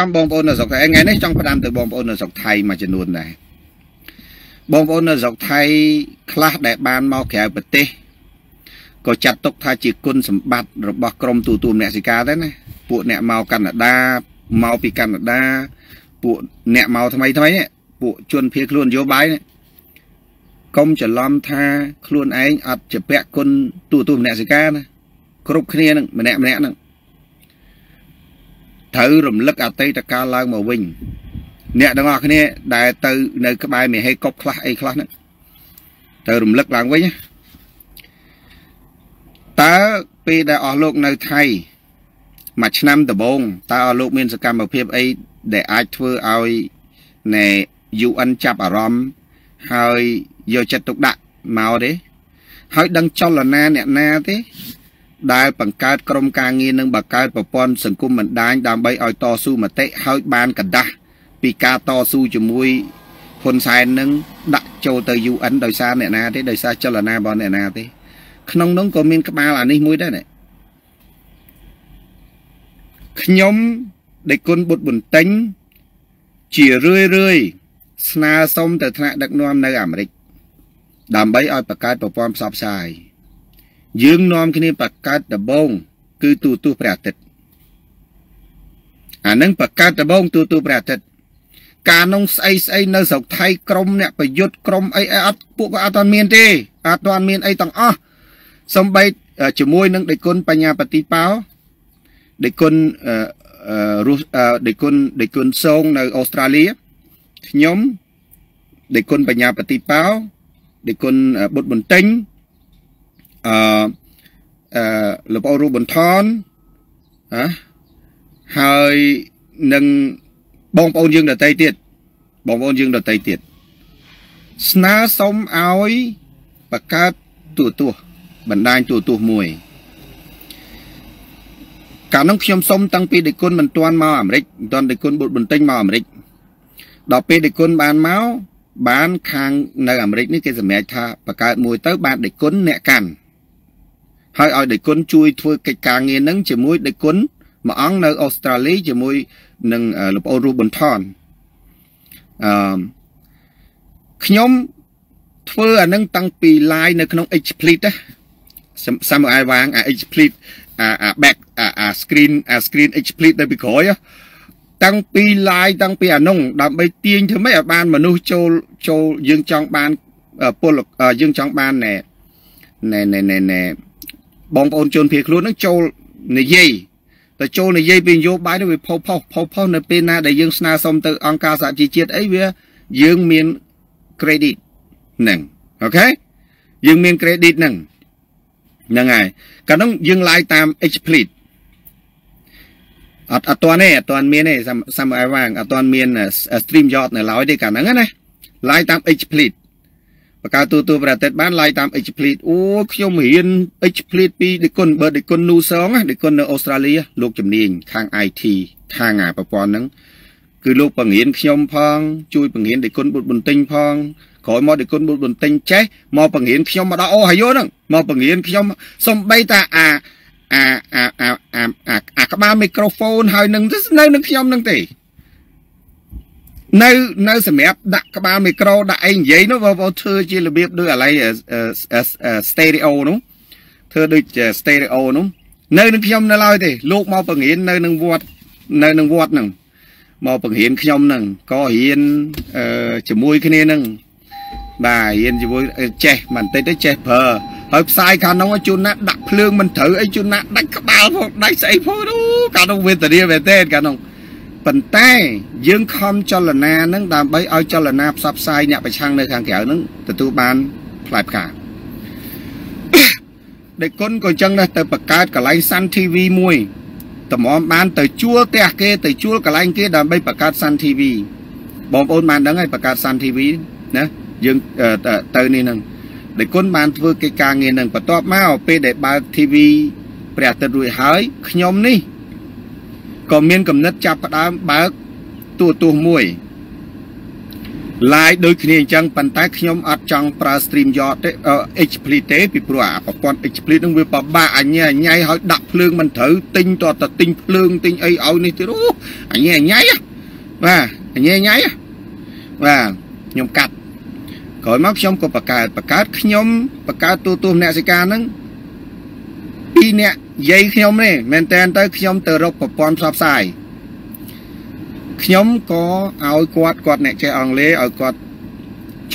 ចំបងប្អូននៅស្រុកថៃថ្ងៃនេះចង់ផ្ដាំទៅបងប្អូននៅស្រុកថៃមួយចំនួនដែរបងប្អូននៅស្រុកថៃខ្លះដែលបានមកក្រៅប្រទេសក៏ចាត់ទុកថាជាគុណសម្បត្តិរបស់ក្រមទូទួលអ្នកសិកាដែរណាពួកអ្នកមកកាណាដាមកពីកាណាដាពួកអ្នកមកថ្មីថ្មីពួកជនភៀសខ្លួននយោបាយនេះកុំច្រឡំថាខ្លួនឯងអត់ជាពាក់គុណទូទួលអ្នកសិកាណាគ្រប់គ្នានឹងម្នាក់ម្នាក់នឹង ត្រូវរំលឹកអតីតកាលឡើងមកវិញអ្នកទាំងអស់គ្នាដែលទៅនៅក្បែរមេហេកប់ខ្លះអីខ្លះហ្នឹងត្រូវរំលឹកឡើងវិញតើពេលដែលអស់លោកនៅថៃមួយឆ្នាំដំបូងតើអស់លោកមានសកម្មភាពអីដែលអាចធ្វើឲ្យណែ UN ចាប់អារម្មណ៍ហើយយកចិត្តទុកដាក់មកទេហើយដឹងចលនាអ្នកណាទេ ដែលបង្កើតក្រុមការងារនិងបង្កើតប្រព័ន្ធសង្គមបណ្ដាញដើម្បីឲ្យតស៊ូមតិហើយបានកដាស់ពីការតស៊ូជាមួយហ៊ុនសែននឹងដាក់ចូលទៅ UN ដោយសារអ្នកណាទេដោយសារចលនារបស់អ្នកណាទេក្នុងនោះក៏មានក្បាលអានេះមួយដែរណាខ្ញុំដេគុណបុត្របន្ទិញជារឿយរឿយស្នើសុំទៅថ្នាក់ដឹកនាំនៅអាមេរិកដើម្បីឲ្យបង្កើតប្រព័ន្ធផ្សព្វផ្សាយ យើងនាំគ្នាបង្កើតដំបង គឺទូទស្សន៍ព្រះអាទិត្យអានឹងបង្កើតដំបងទូទស្សន៍ព្រះអាទិត្យការនងស្អីស្អីនៅស្រុកថៃក្រមអ្នកប្រយុទ្ធក្រមអីអត់ពួកក៏អត់ទាន់មានទេអត់ទាន់មានអីទាំងអស់សំបីជាមួយនឹងដេគុណបញ្ញាបតិបោដេគុណរុសដេគុណដេគុណសងនៅអូស្ត្រាលីខ្ញុំដេគុណបញ្ញាបតិបោដេគុណបុត្របន្ទិញ អឺអឺលោកប្អូនរូបបន្ថនណាហើយនឹងបងប្អូនយើងដតីទៀតបងប្អូនយើងដតីទៀតស្នើសុំឲ្យបង្កើតទូទស្សន៍បណ្ដាញទូទស្សន៍មួយកាលនោះខ្ញុំសុំតាំងពីដេគុណមិនទាន់មកអាមេរិកមិនទាន់ដេគុណបុត្របន្ទិញមកអាមេរិកដល់ពេលដេគុណបានមកបានខាងនៅអាមេរិកនេះគេសម្រេចថាបង្កើតមួយទៅបានដេគុណអ្នកកាន់ ហើយឲ្យដេគុណជួយធ្វើកិច្ចការងារនឹងជាមួយដេគុណមួយអង្គនៅអូស្ត្រាលីជាមួយនឹងលោកប្អូនរូបបន្ថនអឺខ្ញុំធ្វើអានឹងតាំងពី live នៅក្នុង H split ណាសាមអាយវាងអា H split អាអា back អាអា screen អា screen H split នៅពីក្រោយតាំងពី live តាំងពីអានោះដើម្បីទាញធ្វើម៉េចឲ្យបានមនុស្សចូលចូលយើងចង់បានពលយើងចង់បានណែណែណែណែ បងប្អូនជនភៀសខ្លួននឹងចូលនិយាយទៅចូលនិយាយពីនយោបាយទៅវាផុសផុសផុសផុសនៅពេលណាដែលយើងស្នើសុំទៅអង្គការសហជីវជាតិអីវាយើងមាន credit ហ្នឹងអូខេយើងមាន credit ហ្នឹងហ្នឹងហើយកាលនោះយើង live តាម Explit អត់អត់ទាន់ទេអត់ទាន់មានទេសាមអីវាងអត់ទាន់មាន stream yacht នៅឡើយទេកាលហ្នឹងណា live តាម Explit បកៅទូទូប្រតិទបានឡាយតាម H Split អូខ្ញុំរៀន H Split ពីដេគុណបើដេគុណនូសងដេគុណនៅអូស្ត្រាលីលោកជំនាញខាង IT ខាងអាប្រព័ន្ធហ្នឹងគឺលោកបង្រៀនខ្ញុំផង ជួយបង្រៀនដេគុណបុត្របន្ទិញផងក្រោយមកដេគុណបុត្របន្ទិញចេះមកបង្រៀនខ្ញុំមកដល់អូហាយោហ្នឹងមកបង្រៀនខ្ញុំសំបីតាអាអាអាអាអាអាក្បាលមីក្រូហ្វូនហើយនឹងនៅនឹងខ្ញុំនឹងទេ នៅនៅសម្រាប់ដាក់ក្បាលមីក្រូដាក់អីនិយាយនោះបងប្អូនធ្វើជារបៀបដូចអាឡៃ stereo នោះធ្វើដូច stereo នោះនៅនឹងខ្ញុំនៅឡើយទេលោកមកបង្រៀននៅនឹងវត្តនៅនឹងវត្តហ្នឹងមកបង្រៀនខ្ញុំហ្នឹងក៏រៀនជាមួយគ្នាហ្នឹងបាទរៀនជាមួយចេះបន្តិចទៅចេះប្រើហើយផ្សាយខាងនោះជួនណាដាក់ភ្លើងមិនត្រូវអីជួនណាដាច់ក្បាលផងដាច់ស្អីផងនោះកាលនោះវេទនាមែនទេកាលនោះ ប៉ុន្តែយើងខំចលនានឹងដើម្បីឲ្យចលនាផ្សព្វផ្សាយអ្នកប្រឆាំងនៅខាងក្រៅនឹងទទួលបានផ្លែផ្កាដេគុណក៏ចឹងដែរទៅបង្កើតកន្លែង Sun TV មួយតម្រាំបានទៅជួលផ្ទះគេទៅជួលកន្លែងគេដើម្បីបង្កើត Sun TV បងប្អូនបានដឹងហើយបង្កើត Sun TV ណាយើងទៅនេះនឹងដេគុណបានធ្វើកិច្ចការងារនឹងបន្ទាប់មកពេលដែលបើក TV ព្រះអាទិត្យរួចហើយខ្ញុំនេះ ក៏មានកំណត់ចាប់ផ្ដើមបើកទូទស្សន៍មួយ live ដូចគ្នាអញ្ចឹងប៉ុន្តែខ្ញុំអត់ចង់ប្រើ stream yacht ទេ H-Split ទេពីព្រោះអាប្រព័ន្ធ H-Split នឹងវាពិបាកអញអញៃឲ្យដាក់ភ្លើងមិនត្រូវទិញតតទិញភ្លើងទិញអីឲ្យនេះទៀតអូអញអញៃបាទអញអញៃបាទខ្ញុំកាត់ក្រោយមកខ្ញុំក៏បង្កើតបង្កើតខ្ញុំបង្កើតទូទួលអ្នកសិកាហ្នឹងពីរ អ្នកយាយខ្ញុំនេះមែនតើទៅខ្ញុំទៅរកប្រព័ន្ធផ្សព្វផ្សាយខ្ញុំក៏ឲ្យគាត់គាត់អ្នកចេះអង់គ្លេសឲ្យគាត់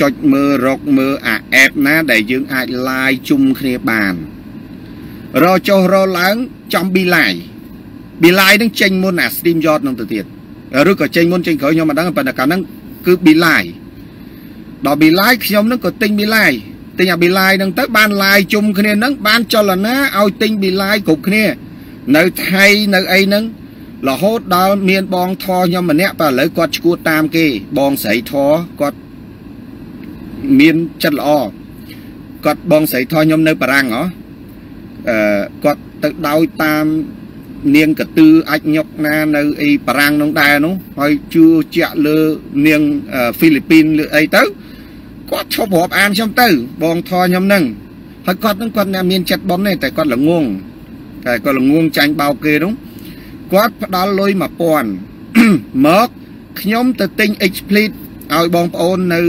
ចុចមើលរកមើលអា app ណាដែលយើងអាច live ជុំគ្នាបានរចុះរឡើងចំ be live be live នឹងចេញមុនអា stream yacht នឹងទៅទៀតឬក៏ចេញមុនចេញក្រោយខ្ញុំមិនដឹងប៉ុន្តែកាលហ្នឹងគឺ be live ដល់ be live ខ្ញុំនឹងក៏ទិញ be live ទិញអា be live ហ្នឹងទៅបាន live ជុំគ្នាហ្នឹងបានចលនាឲ្យទិញ be live គ្រប់គ្នា នៅថៃនៅអីហ្នឹងរហូតដល់មានបងធរខ្ញុំម្នាក់បើឥឡូវគាត់ឈួតតាមគេ បងស្រីធរគាត់មានចិត្តល្អគាត់បងស្រីធរខ្ញុំនៅបារាំងហ៎អឺគាត់ទៅដោយតាមនាងកតឺអាចញុកណានៅអីបារាំងនោះដែរនោះហើយជឿជាក់លើនាងហ្វីលីពីនឬអីទៅ គាត់ឈប់រាប់អានខ្ញុំទៅ បងធរខ្ញុំហ្នឹងហើយគាត់ហ្នឹងគាត់អ្នកមានចិត្តប៉ុនទេតែគាត់ល្ងងតែគាត់ល្ងងចាញ់បោកគេនោះគាត់ផ្ដល់លុយ1000មកខ្ញុំទៅទិញ H-Split ឲ្យបងប្អូននៅ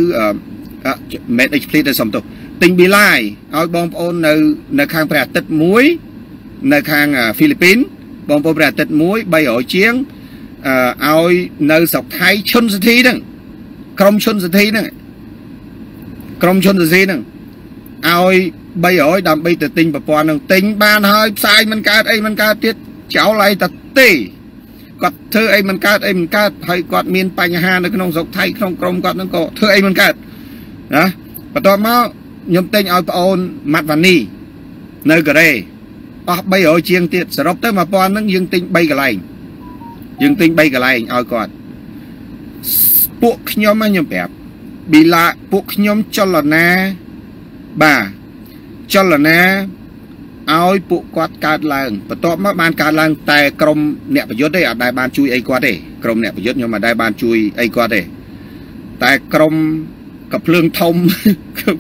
មិន H-Split ទេសុំទោសទិញ Bilai ឲ្យបងប្អូននៅនៅខាងព្រះអាទិត្យមួយនៅខាងហ្វីលីពីនបងប្អូនព្រះអាទិត្យមួយ300ជាងឲ្យនៅស្រុកថៃឈុនសទ្ធីហ្នឹងក្រុមឈុនសទ្ធីហ្នឹង ក្រុមឈុនសទ្ធីហ្នឹងឲ្យ300ដើម្បីទៅទិញប្រព័ន្ធហ្នឹងទិញបានហើយផ្សាយមិនកើតអីមិនកើតទៀតចោលឲ្យតែទេគាត់ធ្វើអីមិនកើតអីមិនកើតហើយគាត់មានបញ្ហានៅក្នុងស្រុកថៃក្នុងក្រុមគាត់ហ្នឹងក៏ធ្វើអីមិនកើតណាបន្ទាប់មកខ្ញុំទិញឲ្យប្អូនម៉ាត់វ៉ានីនៅកូរ៉េអស់300ជាងទៀតសរុបទៅ1000ហ្នឹងយើងទិញ3កន្លែងយើងទិញ3កន្លែងឲ្យគាត់ពួកខ្ញុំខ្ញុំប្រាប់ ប៊ីឡាពួកខ្ញុំចលនាបាទចលនាឲ្យពួកគាត់កើតឡើងបន្ទាប់មកបានកើតឡើង តែក្រុមអ្នកប្រយុទ្ធទេអត់ដែលបានជួយអីគាត់ទេក្រុមអ្នកប្រយុទ្ធខ្ញុំអត់ដែលបានជួយអីគាត់ទេតែក្រុមកភ្លើងធំ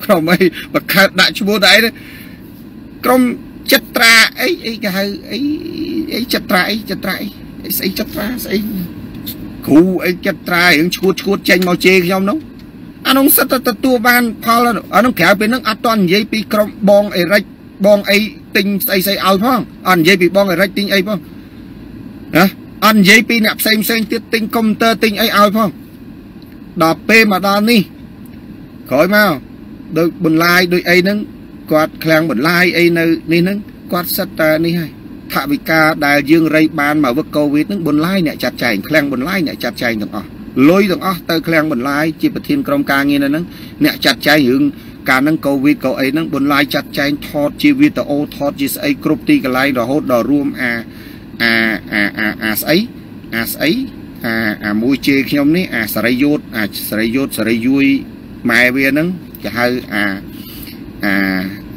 ក្រុមអីបង្កើតដាក់ឈ្មោះដែរក្រុមចិត្តត្រាអីអីគេហៅអីអីចិត្តត្រាអីចិត្តត្រាអីស្អីចិត្តត្រាស្អីគ្រូអីចិត្តត្រារឿងឈួតឈួតចេញមកជេរខ្ញុំនោះ អានោះសិតតែទទួលបានផលអានោះក្រៅពីនឹងអត់តនិយាយពីក្រុមបងអេរិចបងអីទិញស្អីស្អីឲ្យផងអត់និយាយពីបងអេរិចទិញអីផងណាអត់និយាយពីអ្នកផ្សេងផ្សេងទៀតទិញកុំព្យូទ័រទិញអីឲ្យផងដល់ពេលមកដល់នេះក្រោយមកដូចបន្លាយដូចអីហ្នឹងគាត់ឃ្លាំងបន្លាយអីនៅនេះហ្នឹងគាត់សិតតែនេះហើយថវិកាដែលយើងរៃបានមកវឹកកូវីដហ្នឹងបន្លាយអ្នកចាត់ចែងឃ្លាំងបន្លាយអ្នកចាត់ចែងទាំងអស់ លុយទាំងអស់ទៅឃ្លាំងបន្លាយជាប្រធានក្រុមការងារនៅហ្នឹងអ្នកចាត់ចែងរឿងកាលហ្នឹងកូវីដកូអីហ្នឹងបន្លាយចាត់ចែងថតជាវីដេអូថតជាស្អីគ្រប់ទីកន្លែងរហូតដល់រួមអាអាអាអាអាស្អីអាស្អីអាអាមួយជេខ្ញុំនេះអាសរិយោតអាសរិយោតសរិយយម៉ែវាហ្នឹងគេហៅអាអា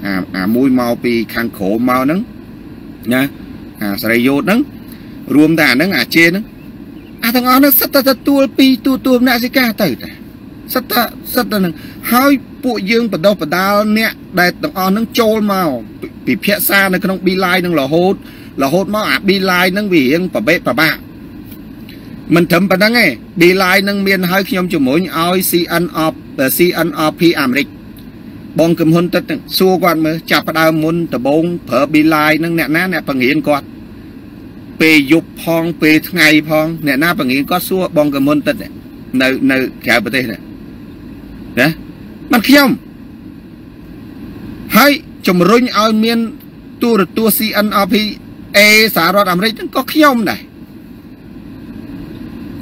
អាអាមួយមកពីខាងក្រោមមកហ្នឹងណាអាសរិយោតហ្នឹងរួមតែអាហ្នឹងអាជេហ្នឹង អាទាំងអស់ហ្នឹងសិតតែទទួលពីទូទួលអ្នកសិកាទៅតាសិតតែសិតតែហ្នឹងហើយពួកយើងបដោះបដាលអ្នកដែលទាំងអស់ហ្នឹងចូលមកពិភាក្សានៅក្នុង B line នឹងរហូតរហូតមកអា B line ហ្នឹងវារៀងប្របេប្របាក់មិនត្រឹមប៉ុណ្្នឹងទេ B line នឹងមានឲ្យខ្ញុំជំរុញឲ្យ CN of CNRP អាមេរិកបងកំហ៊ុនទឹកសួរគាត់មើលចាប់ផ្ដើមមុនដំបងប្រើ B line នឹងអ្នកណាអ្នកបង្រៀនគាត់ ពេលយប់ផងពេលថ្ងៃផងអ្នកណាបង្រៀនគាត់សួរបងកំហ៊ុនទឹកនៅនៅក្រៅប្រទេសណាណាមិនខ្ញុំហើយជំរុញឲ្យមានទូរទស្សន៍ CNRP A សហរដ្ឋអាមេរិកហ្នឹងក៏ខ្ញុំដែរ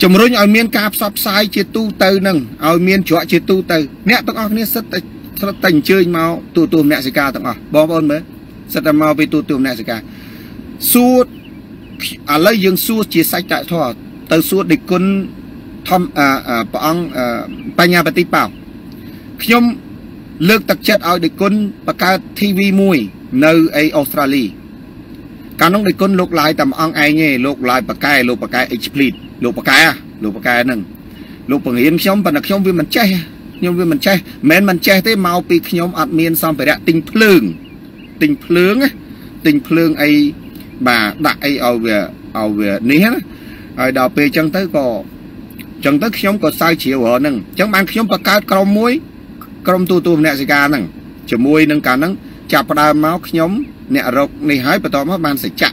ជំរុញឲ្យមានការផ្សព្វផ្សាយជាទូទៅនឹងឲ្យមានច្រកជាទូទៅអ្នកទាំងអស់គ្នាសិតតែស្រុតតែអញ្ជើញមកទូទួលអ្នកសិកាទាំងអស់បងប្អូនមើលសិតតែមកពីទូទួលអ្នកសិកាសួរ ឥឡូវយើងសួរជាសាច់តធរទៅសួរដេគុណធំព្រះអង្គបញ្ញាបតិបោខ្ញុំលើកទឹកចិត្តឲ្យដេគុណបង្កើត TV មួយនៅអីអូស្ត្រាលីកាលនោះដេគុណលោកឡាយតែមួយអង្គឯងទេលោកឡាយបកែលោកបកែ H Split លោកបកែលោកបកែហ្នឹងលោកបង្រៀនខ្ញុំប៉ុន្តែខ្ញុំវាមិនចេះខ្ញុំវាមិនចេះមិនមែនមិនចេះទេមកពីខ្ញុំអត់មានសម្ភារៈទិញភ្លើងទិញភ្លើងទិញភ្លើងអី បាទដាក់អីឲ្យវាឲ្យវានេះណាហើយដល់ពេលអញ្ចឹងទៅក៏អញ្ចឹងទៅខ្ញុំក៏សើជ្រាវរហ្នឹងអញ្ចឹងបានខ្ញុំបង្កើតក្រុមមួយក្រុមទូទូមនសិការហ្នឹងជាមួយនឹងកាលហ្នឹងចាប់ផ្ដើមមកខ្ញុំអ្នករកនេះហើយបន្ទាប់មកបានសច្ចៈ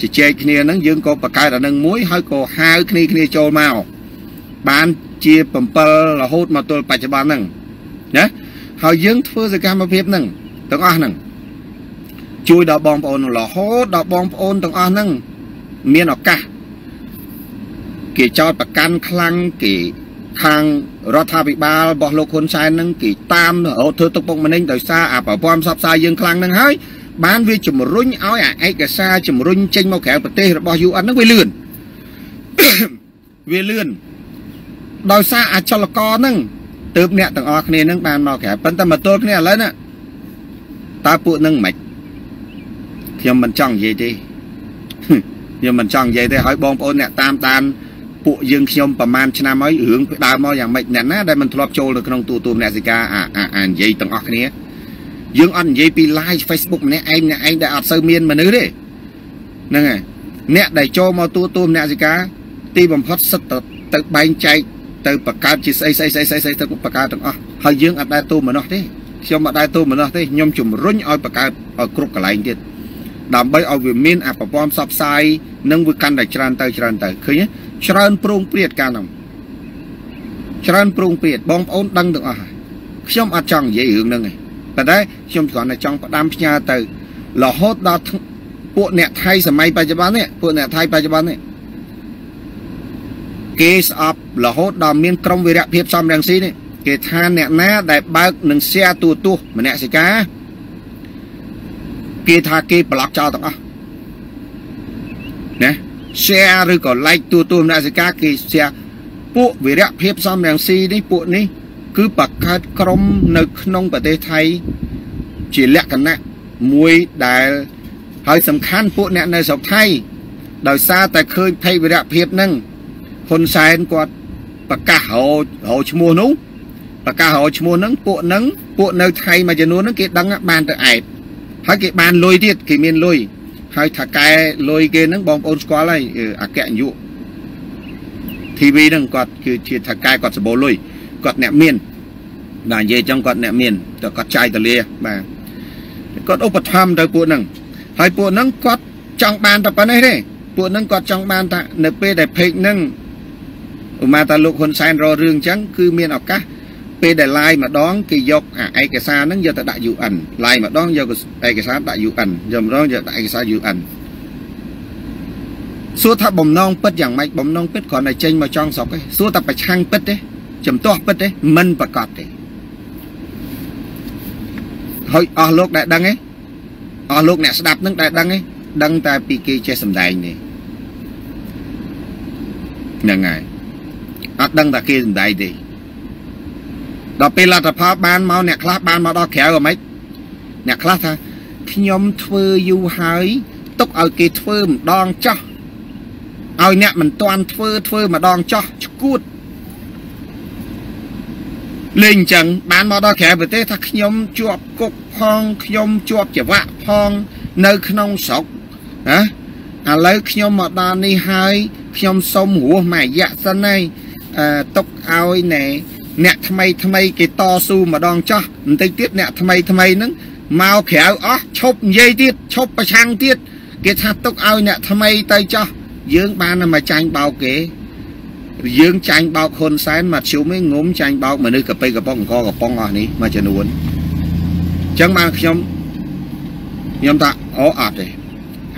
ជជែកគ្នាហ្នឹងយើងក៏បង្កើតអានឹងមួយហើយក៏ហៅគ្នាគ្នាចូលមកបានជា7រហូតមកទល់បច្ចុប្បន្នហ្នឹងណាហើយយើងធ្វើសកម្មភាពហ្នឹងទាំងអស់ហ្នឹង ជួយដល់បងប្អូនរហូតដល់បងប្អូនទាំងអស់ហ្នឹងមានឱកាសគេចោតប្រកាន់ខ្លាំងគេខាងរដ្ឋាភិបាលរបស់លោកហ៊ុនសែនហ្នឹងគេតាមរហូតធ្វើទុកបុកម្នេញដោយសារអាប្រព័ន្ធផ្សព្វផ្សាយយើងខ្លាំងហ្នឹងហើយបានវាជំរុញឲ្យអាឯកសារជំរុញចេញមកក្រៅប្រទេសរបស់ UN ហ្នឹងវាលឿនវាលឿនដោយសារអចលករហ្នឹងទើបអ្នកទាំងអស់គ្នាហ្នឹងបានមកក្រៅប៉ុន្តែមកទល់គ្នាឥឡូវណាតើពួកហ្នឹងមិនខ្ញុំមិនចង់និយាយទេខ្ញុំមិនចង់និយាយទេហើយបងប្អូនអ្នកតាមដានពួកយើងខ្ញុំប្រហែលឆ្នាំហើយរឿងដើមមកយ៉ាងម៉េចអ្នកណាដែលមិនធ្លាប់ចូលនៅក្នុងទូទួលមនសិការអាអានិយាយទាំងអស់គ្នាយើងអត់និយាយពី live Facebook ម្នាក់ឯងម្នាក់ឯងដែលអត់សូវមានមនុស្សទេហ្នឹងហើយអ្នកដែលចូលមកទូទួលមនសិការទីបំផុតសិតទៅទៅបែងចែកទៅបង្កើតជាស្អីស្អីស្អីស្អីស្អីទៅបង្កើតទាំងអស់ហើយយើងអត់ដែលទូមនុស្សទេខ្ញុំអត់ដែលទូមនុស្សទេខ្ញុំជំរុញឲ្យបង្កើតឲ្យគ្រប់កន្លែងទៀត ដើម្បីឲ្យវាមានអប្រព័ន្ធផ្សព្វផ្សាយនិងវាកាន់តែច្រើនទៅច្រើនទៅឃើញទេច្រើនប្រងព្រាតកាលនោះច្រើនប្រងព្រាតបងប្អូនដឹងទាំងអស់ហើយខ្ញុំអត់ចង់និយាយរឿងហ្នឹងទេប៉ុន្តែខ្ញុំគ្រាន់តែចង់ផ្ដាំផ្ញើទៅរហូតដល់ពួកអ្នកថៃសម័យបច្ចុប្បន្ននេះពួកអ្នកថៃបច្ចុប្បន្ននេះគេស្អប់រហូតដល់មានក្រមវិរៈភាពសំរងស៊ីនេះគេថាអ្នកណាដែលបើកនឹង share ទូទស្សន៍មនសិការ គេថាគេប្លុកចោលទាំងអស់ណា share ឬក៏ like ទូទួលមនសិការគេ share ពួកវិរៈភាពសំរងស៊ីនេះពួកនេះ គឺបង្កើតក្រុមនៅ ក្នុងប្រទេសថៃ ជាលក្ខណៈមួយដែលហើយសំខាន់ពួកអ្នកនៅស្រុកថៃដោយសារតែឃើញភ័យវិរៈភាពហ្នឹងហ៊ុនសែនគាត់ប្រកាសរោរឈ្មោះនោះប្រកាសរោឈ្មោះហ្នឹងពួកហ្នឹងពួកនៅថៃមួយចំនួនហ្នឹងគេដឹងបានទៅអែប ហើយគេបានលុយទៀតគេមានលុយហើយថាកែលុយគេហ្នឹងបងប្អូនស្គាល់ហើយអគ្គនាយក TV ហ្នឹងគាត់គឺជាថាកែគាត់សម្បូរលុយគាត់អ្នកមានបាទនិយាយចឹងគាត់អ្នកមានតែគាត់ចាយតលាបាទគាត់ឧបត្ថម្ភទៅពួកហ្នឹងហើយពួកហ្នឹងគាត់ចង់បានតែប៉ុណ្ណេះទេពួកហ្នឹងគាត់ចង់បានថានៅពេលដែលពេកហ្នឹងឧមាតាលោកហ៊ុនសែនរករឿងចឹងគឺមានឱកាស ពេលដែល live ម្ដងគេយកអាឯកសារហ្នឹងយកទៅដាក់ UN live ម្ដងយកឯកសារដាក់ UN យកម្ដងយកដាក់ឯកសារ UN សួរថាបំណងពិតយ៉ាងម៉េចបំណងពិតគ្រាន់តែចេញមកចង់ស្រុកទេសួរតែប្រឆាំងពិតទេចំទាស់ពិតទេមិនប្រកាសទេហើយអស់លោកដែលដឹងទេអស់លោកអ្នកស្ដាប់នឹងដែលដឹងទេដឹងតែពីគេចេះសម្ដែងទេហ្នឹងហើយអត់ដឹងតែគេសម្ដែងទេ ដល់ពេលលទ្ធផលបានមកអ្នកខ្លះបានមកដល់ក្រៅក៏មិនអ្នកខ្លះថាខ្ញុំធ្វើយូរហើយទុកឲ្យគេធ្វើម្ដងចោះឲ្យអ្នកមិនទាន់ធ្វើធ្វើម្ដងចោះឈួតលេងអញ្ចឹងបានមកដល់ក្រៅប្រទេសថាខ្ញុំជាប់គុកផងខ្ញុំជាប់ច្បាក់ផងនៅក្នុងស្រុកណាឥឡូវខ្ញុំមកដល់នេះហើយខ្ញុំសុំរស់មួយរយៈសិនហើយអឺទុកឲ្យណែ អ្នកថ្មីថ្មីគេតស៊ូម្ដងចោះបន្តិចទៀតអ្នកថ្មីថ្មីហ្នឹងមកក្រៅអស់ឈប់និយាយទៀតឈប់ប្រឆាំងទៀតគេថាទុកឲ្យអ្នកថ្មីទៅចោះយើងបានមកចាញ់បោកគេយើងចាញ់បោកហ៊ុនសែនមកជុំឯងងុំចាញ់បោកមនុស្សកប៉ិកប៉ុងអង្គកប៉ុងអស់នេះមួយចំនួនអញ្ចឹងបានខ្ញុំខ្ញុំថាអូអត់ទេ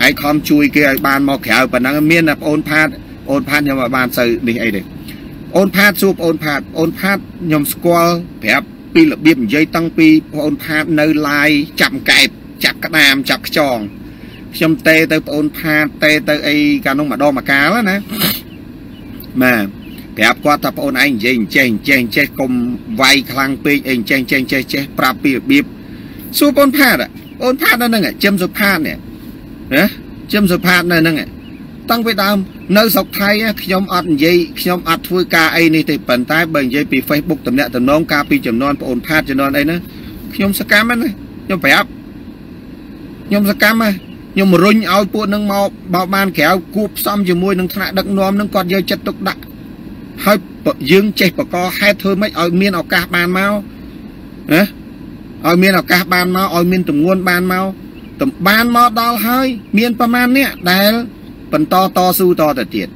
ហើយខំជួយគេឲ្យបានមកក្រៅប៉ុណ្ណឹងមានតែប្អូនផាតប្អូនផាតខ្ញុំឲ្យបានសូវនេះអីទេ អូនផាតសួរអូនផាតអូនផាតខ្ញុំស្គាល់ប្រាប់ពីរបៀបនិយាយតាំងពីអូនផាតនៅឡាយចាប់កែបចាប់ក្តាមចាប់ខ្ចងខ្ញុំទេទៅបងផាតទេទៅអីកាលនោះម្ដងម្កាលណាបាទប្រាប់គាត់ថាបងឯងនិយាយអញ្ចេះអញ្ចេះអញ្ចេះកុំវាយខ្លាំងពេកអីអញ្ចេះអញ្ចេះអញ្ចេះចេះប្រាប់ពីរបៀបសួរបងផាតបងផាតនៅហ្នឹងជឹមសុផាតនេះណាជឹមសុផាតនៅហ្នឹង តាំងពីដើមនៅស្រុកថៃខ្ញុំអត់និយាយខ្ញុំអត់ធ្វើការអីនេះទេប៉ុន្តែបើនិយាយពី Facebook តំណាក់តំណងការពីចំនួនបងអូនផាតចំនួនអីណាខ្ញុំសកម្មណាខ្ញុំប្រាប់ខ្ញុំសកម្មណាខ្ញុំរុញឲ្យពួកនឹងមកបោបានក្រៅគួបផ្សំជាមួយនឹងថ្នាក់ដឹកនាំនឹងគាត់យកចិត្តទុកដាក់ហើយយើងចេះបកហេតុធ្វើម៉េចឲ្យមានឱកាសបានមកណាឲ្យមានឱកាសបានមកឲ្យមានទម្ងន់បានមកតំបានមកដល់ហើយ មានប្រមាណអ្នកដែល បន្តតស៊ូតទៅទៀត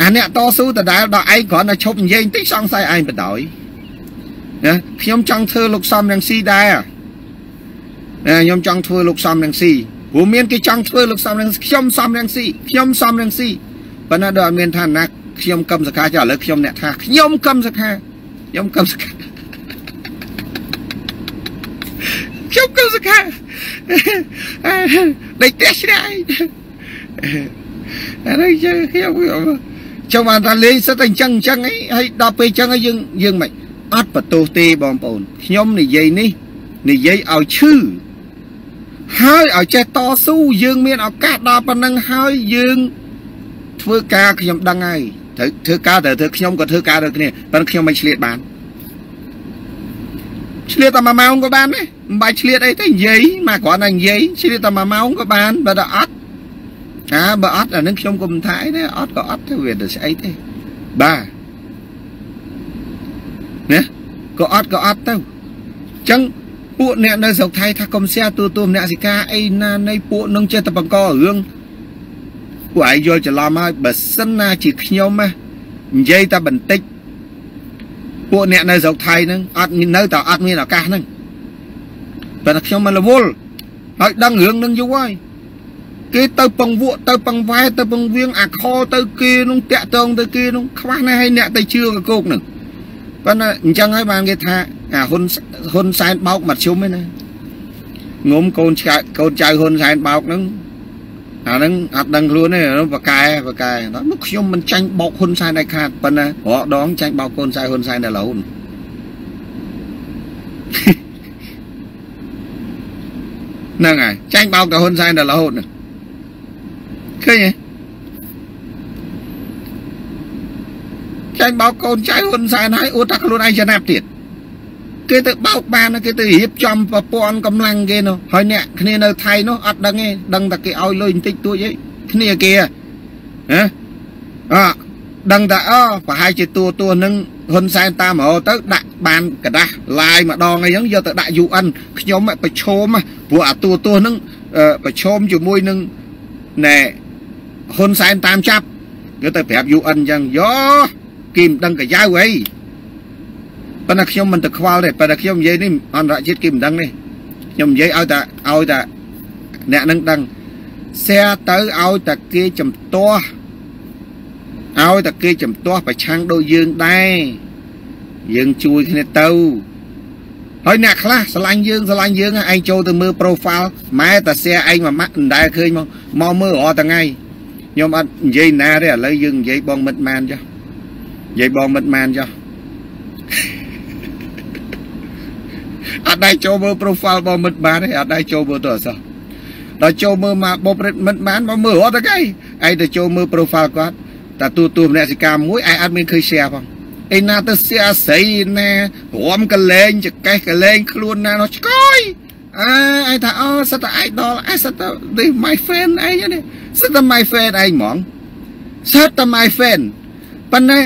អាអ្នកតស៊ូដដែលដល់ឯងគ្រាន់តែឈប់និយាយបន្តិចសង្ស័យឯងបដ ாய் ណាខ្ញុំចង់ធ្វើលោកសំរងស៊ីដែរណាខ្ញុំចង់ធ្វើលោកសំរងស៊ីព្រោះមានគេចង់ធ្វើលោកសំរងខ្ញុំសំរងស៊ីខ្ញុំសំរងស៊ីប៉ុន្តែដល់អត់មានឋានៈខ្ញុំកឹមសខាចុះឥឡូវខ្ញុំអ្នកថាខ្ញុំកឹមសខាខ្ញុំកឹមសខាខ្ញុំកឹមសខា ដេកផ្ទះឆ្នៃអរិយខ្ញុំចង់បានថាលេងសិតតែអញ្ចឹងអញ្ចឹងអីហើយដល់ពេលអញ្ចឹងយើងយើងមិនអត់បន្ទោសទេបងប្អូនខ្ញុំនិយាយនេះនិយាយឲ្យឈឺហើយឲ្យចេះតស៊ូយើងមានឱកាសដល់ប៉ុណ្ណឹងហើយយើងធ្វើការខ្ញុំដឹងហើយត្រូវធ្វើការត្រូវធ្វើខ្ញុំក៏ធ្វើការដូចគ្នាប៉ុន្តែខ្ញុំមិនឆ្លៀតបាន ឆ្លៀតតែមួយម៉ោងក៏បានដែរមិនបាច់ឆ្លៀតអីទេនិយាយមកគ្រាន់តែនិយាយឆ្លៀតតែមួយម៉ោងក៏បានបើតែអត់អាបើអត់អានឹងខ្ញុំក៏មិនថាអីទេអត់ក៏អត់ទៅវាទៅស្អីទេបាទណាក៏អត់ក៏អត់ទៅអញ្ចឹងពួកអ្នកនៅស្រុកថៃថាកុំសែទូទួលអ្នកសិកាអីណានៃពួកនឹងចេះតែបង្ករឿងពួកឯងយល់ច្រឡំហើយបើសិនណាជាខ្ញុំណានិយាយតែបន្តិច ពួកអ្នកនៅស្រុកថៃហ្នឹងអត់នៅតែអត់មានឱកាសហ្នឹងប៉ុន្តែខ្ញុំមិនរវល់ហើយដឹងរឿងនឹងយូរហើយគេទៅពងវក់ទៅពងវ៉ែទៅពងវៀងអាខទៅគេនោះតាក់តងទៅគេនោះខ្វះណាស់ឲ្យអ្នកទៅជឿកកោកហ្នឹងប៉ុន្តែអញ្ចឹងហើយបានគេថាអាហ៊ុនហ៊ុនសែនបោកមកជុំឯណាងុំកូនចៅកូនចៅហ៊ុនសែនបោកហ្នឹង អាហ្នឹងអត់ដឹងខ្លួនទេបកែបកែដល់មកខ្ញុំមិនចាញ់បោកហ៊ុនសែនឲ្យខាតប៉ុន្តែរកដងចាញ់បោកកូនចៅហ៊ុនសែនដល់រហូតហ្នឹងហើយចាញ់បោកទៅហ៊ុនសែនដល់រហូតហ្នឹងឃើញទេចាញ់បោកកូនចៅហ៊ុនសែនហើយអួតថាខ្លួនឯងចំណាប់ទៀត គេទៅបោកបានគេទៅរៀបចំប្រព័ន្ធកម្លាំងគេនោះហើយអ្នកគ្នានៅថៃនោះអត់ដឹងទេដឹងតែគេឲ្យលុយបន្តិចតួចអីគ្នាគេហ៎អដឹងតែអប្រហែលជាតួតួនឹងហ៊ុនសែនតាមរហូតទៅដាក់បានកដាស់ឡាយម្ដងអីហ្នឹងយកទៅដាក់ UN ខ្ញុំប្រឈមព្រោះអាតួតួនឹងប្រឈមជាមួយនឹងណែហ៊ុនសែនតាមចាប់គេទៅប្រាប់ UN អញ្ចឹងយោគីមិនដឹងកាយៅអី ប៉ុន្តែខ្ញុំមិនទៅខ្វល់ទេប៉ុន្តែខ្ញុំនិយាយនេះអន្តរជាតិគេមិនដឹងទេខ្ញុំនិយាយឲ្យតែឲ្យតែអ្នកនឹងដឹង share ទៅឲ្យតែគេចំទាស់ឲ្យតែគេចំទាស់ប្រឆាំងដូចយើងដែរយើងជួយគ្នាទៅហើយអ្នកខ្លះស្រឡាញ់យើងស្រឡាញ់យើងឯងចូលទៅមើល profile ម៉ែតា share ឯងមួយម៉ាក់មិនដែលឃើញមកមកមើលរាល់ថ្ងៃខ្ញុំអត់និយាយណាទេឥឡូវយើងនិយាយបងមិត្តម៉ានចុះនិយាយបងមិត្តម៉ានចុះ អត់ដែរចូលមើល profile របស់មិត្តបានទេអត់ដែរចូលមើលទូរស័ព្ទដល់ចូលមើលមកបុព្រិតមិត្តបានមកមើលអត់ទៅឯងឯងទៅចូលមើល profile គាត់តែទូទូម្នាក់សិកាមួយឯងអត់មានឃើញ share ផងឯណាទៅ share ស្រីណារំកលែងចកេះកលែងខ្លួនណានោះឆ្កយអើឯងថាអូសិតតែ idol ឯងសិតតែ this my friend ឯងនេះសិតតែ my friend ឯងហ្មងសិតតែ my friend ប៉ុន្តែ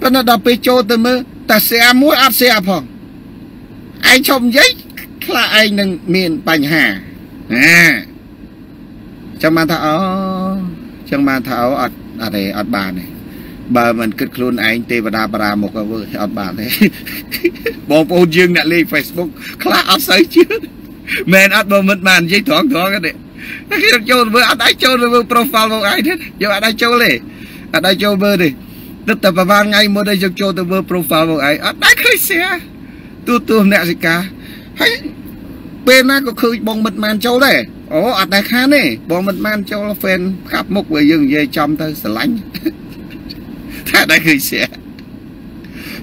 ប៉ុន្តែដល់ពេលចូលទៅមើលតែ share មួយអត់ share ផង ឯងឈប់និយាយខ្លះឯងនឹងមានបញ្ហាណាចាំបានថាអូចាំបានថាអូអត់អត់ទេអត់បានទេបើមិនគិតខ្លួនឯងទេវតាបារាមុខទៅវើអត់បានទេបងប្អូនយើងអ្នកលេង Facebook ខ្លះអត់សូវជឿមែនអត់បើមិនបាននិយាយត្រង់ត្រង់ទេខ្ញុំចូលមើលអត់អាចចូលមើល profile មកឯងទេយកអត់អាចចូលទេអត់អាចចូលមើលទេទឹកតែប្រហែលថ្ងៃមុនឯងយកចូលទៅមើល profile មកឯងអត់ដែរឃើញ share ទូទួអ្នកសិកាហើយពេលណាក៏ឃើញបងមិត្តម៉ានចូលដែរអូអត់ដែរខានទេបងមិត្តម៉ានចូល fan កាប់មុខវាយើងនិយាយចំទៅស្រឡាញ់ថាដែរឃើញ share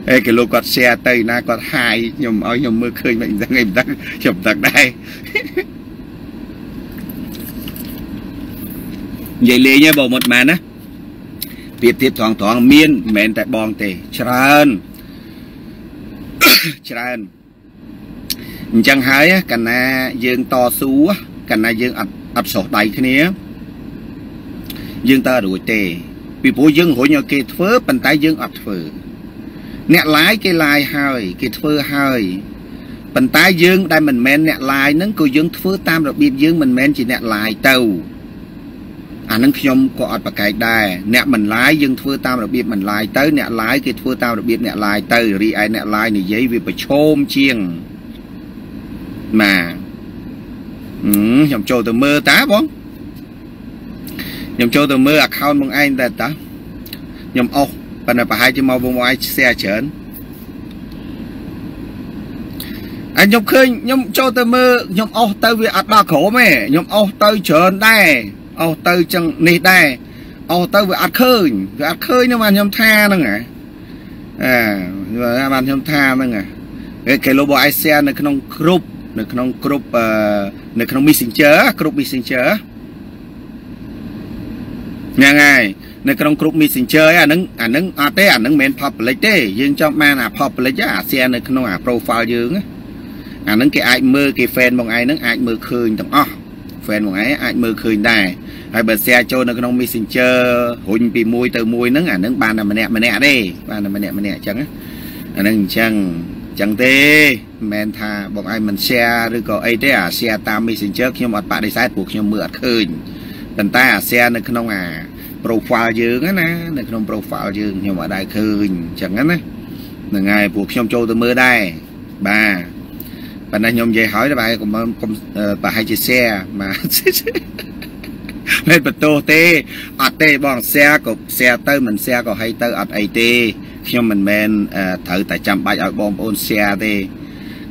ហើយគេលោកគាត់ share ទៅណាគាត់ហាយខ្ញុំឲ្យខ្ញុំមើលឃើញមិនដឹងអីមិនដឹងខ្ញុំដឹងដែរនិយាយលេងឯងបងមុតម៉ែណាពីទៀតត្រង់ត្រង់មានមិនមែនតែបងទេ ច្រើន ច្រើនអញ្ចឹងហើយកណាយើងតស៊ូកណាយើងអត់អត់ស្រោះដៃគ្នា យើងតើរួចទេ ពីព្រោះយើងរុញឲ្យគេធ្វើប៉ុន្តែយើងអត់ធ្វើ អ្នកឡាយគេឡាយហើយ គេធ្វើហើយប៉ុន្តែយើងដែលមិនមែនអ្នកឡាយហ្នឹងក៏យើងធ្វើតាមរបៀបយើងមិនមែនជាអ្នកឡាយទៅ អានឹងខ្ញុំក៏អត់ប្រកែកដែរអ្នកមិនឡាយយើងធ្វើតាមរបៀបមិនឡាយទៅអ្នកឡាយគេធ្វើតាមរបៀបអ្នកឡាយទៅរីឯអ្នកឡាយនិយាយវាប្រឈមជាងបាទខ្ញុំចូលទៅមើលតាបងខ្ញុំចូលទៅមើល account មកឯងតែតាខ្ញុំអស់ប៉ុន្តែប្រហែលជាមកវងមកឯង share ច្រើនអញខ្ញុំឃើញខ្ញុំចូលទៅមើលខ្ញុំអស់ទៅវាអត់ដល់ក្រុមទេខ្ញុំអស់ទៅច្រើនដែរ អស់ទៅចឹងនេះដែរអស់ទៅវាអត់ឃើញវាអត់ឃើញហ្នឹងបានខ្ញុំថាហ្នឹងហ៎អឺបានខ្ញុំថាហ្នឹងហ៎គេលោកបងអាយសែនៅក្នុងគ្រប់នៅក្នុងគ្រប់នៅក្នុង Messenger គ្រប់ Messenger ហ្នឹងហើយនៅក្នុងគ្រប់ Messenger អាហ្នឹងអាហ្នឹងអត់ទេអាហ្នឹងមិនមែន public ទេយើងចង់បានអា public អា share នៅក្នុងអា profile យើងអាហ្នឹងគេអាចមើលគេ fan មកឯងហ្នឹងអាចមើលឃើញទាំងអស់ fan មកឯងអាចមើលឃើញដែរ ហើយបើ share ចូលនៅក្នុង Messenger រុញពីមួយទៅមួយហ្នឹងអាហ្នឹងបានតែម្នាក់ម្នាក់ទេបានតែម្នាក់ម្នាក់អញ្ចឹងអាហ្នឹងអញ្ចឹងចឹងទេមិនមែនថាបងឯងមិន share ឬក៏អីទេអា share តាម Messenger ខ្ញុំអត់បដិសេធព្រោះខ្ញុំមើលអត់ឃើញប៉ុន្តែអា share នៅក្នុងអា profile យើងណានៅក្នុង profile យើងខ្ញុំអត់ដែរឃើញចឹងណាហ្នឹងហើយព្រោះខ្ញុំចូលទៅមើលដែរបាទប៉ុន្តែខ្ញុំនិយាយហើយបែរកុំកុំប្រហែលជា share បាទ មិនបន្ទោសទេអត់ទេបង share ក៏ share ទៅមិន share ក៏ឲ្យទៅអត់អីទេខ្ញុំមិនមែនត្រូវតែចាំបាច់ឲ្យបងប្អូន share ទេ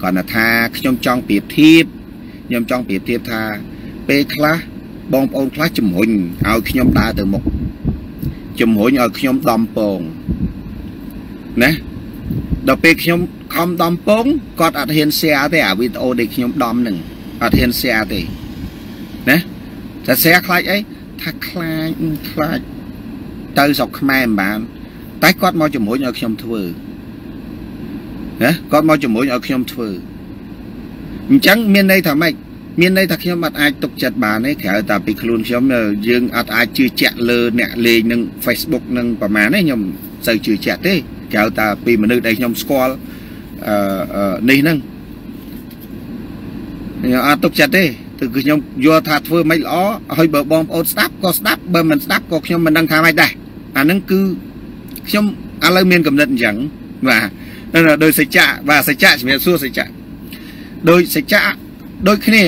គ្រាន់តែថាខ្ញុំចង់ប្រៀបធៀបខ្ញុំចង់ប្រៀបធៀបថាពេលខ្លះបងប្អូនខ្លះជំរុញឲ្យខ្ញុំដើរទៅមុខជំរុញឲ្យខ្ញុំដំពងណាដល់ពេលខ្ញុំខំដំពងគាត់អត់ហ៊ាន share ទេអាវីដេអូដែលខ្ញុំដំនឹងអត់ហ៊ាន share ទេណា តែ share ខ្លាចអីថាខ្លាចខ្លាចទៅស្រុកខ្មែរមិនបាន តែគាត់មកជំរុញឲ្យខ្ញុំធ្វើណាគាត់មកជំរុញឲ្យខ្ញុំធ្វើអញ្ចឹងមានន័យថាម៉េចមានន័យថាខ្ញុំអត់អាចទុកចិត្តបានទេក្រៅតែពីខ្លួនខ្ញុំយើងអត់អាចជឿជាក់លើអ្នកលេងនឹង Facebook នឹងប្រហែលទេខ្ញុំសូវជឿជាក់ទេក្រៅតែពីមនុស្សដែលខ្ញុំស្គាល់អឺនេះហ្នឹងខ្ញុំអត់ទុកចិត្តទេ គឺខ្ញុំយល់ថាធ្វើមិនល្អហើយបើបងប្អូនស្ដាប់ក៏ស្ដាប់បើមិនស្ដាប់ក៏ខ្ញុំមិនដឹងថាម៉េចដែរអាហ្នឹងគឺខ្ញុំឥឡូវមានកំណត់អញ្ចឹងបាទដោយសច្ចៈបាទសច្ចៈជំរាបសួរសច្ចៈដោយសច្ចៈដូចគ្នា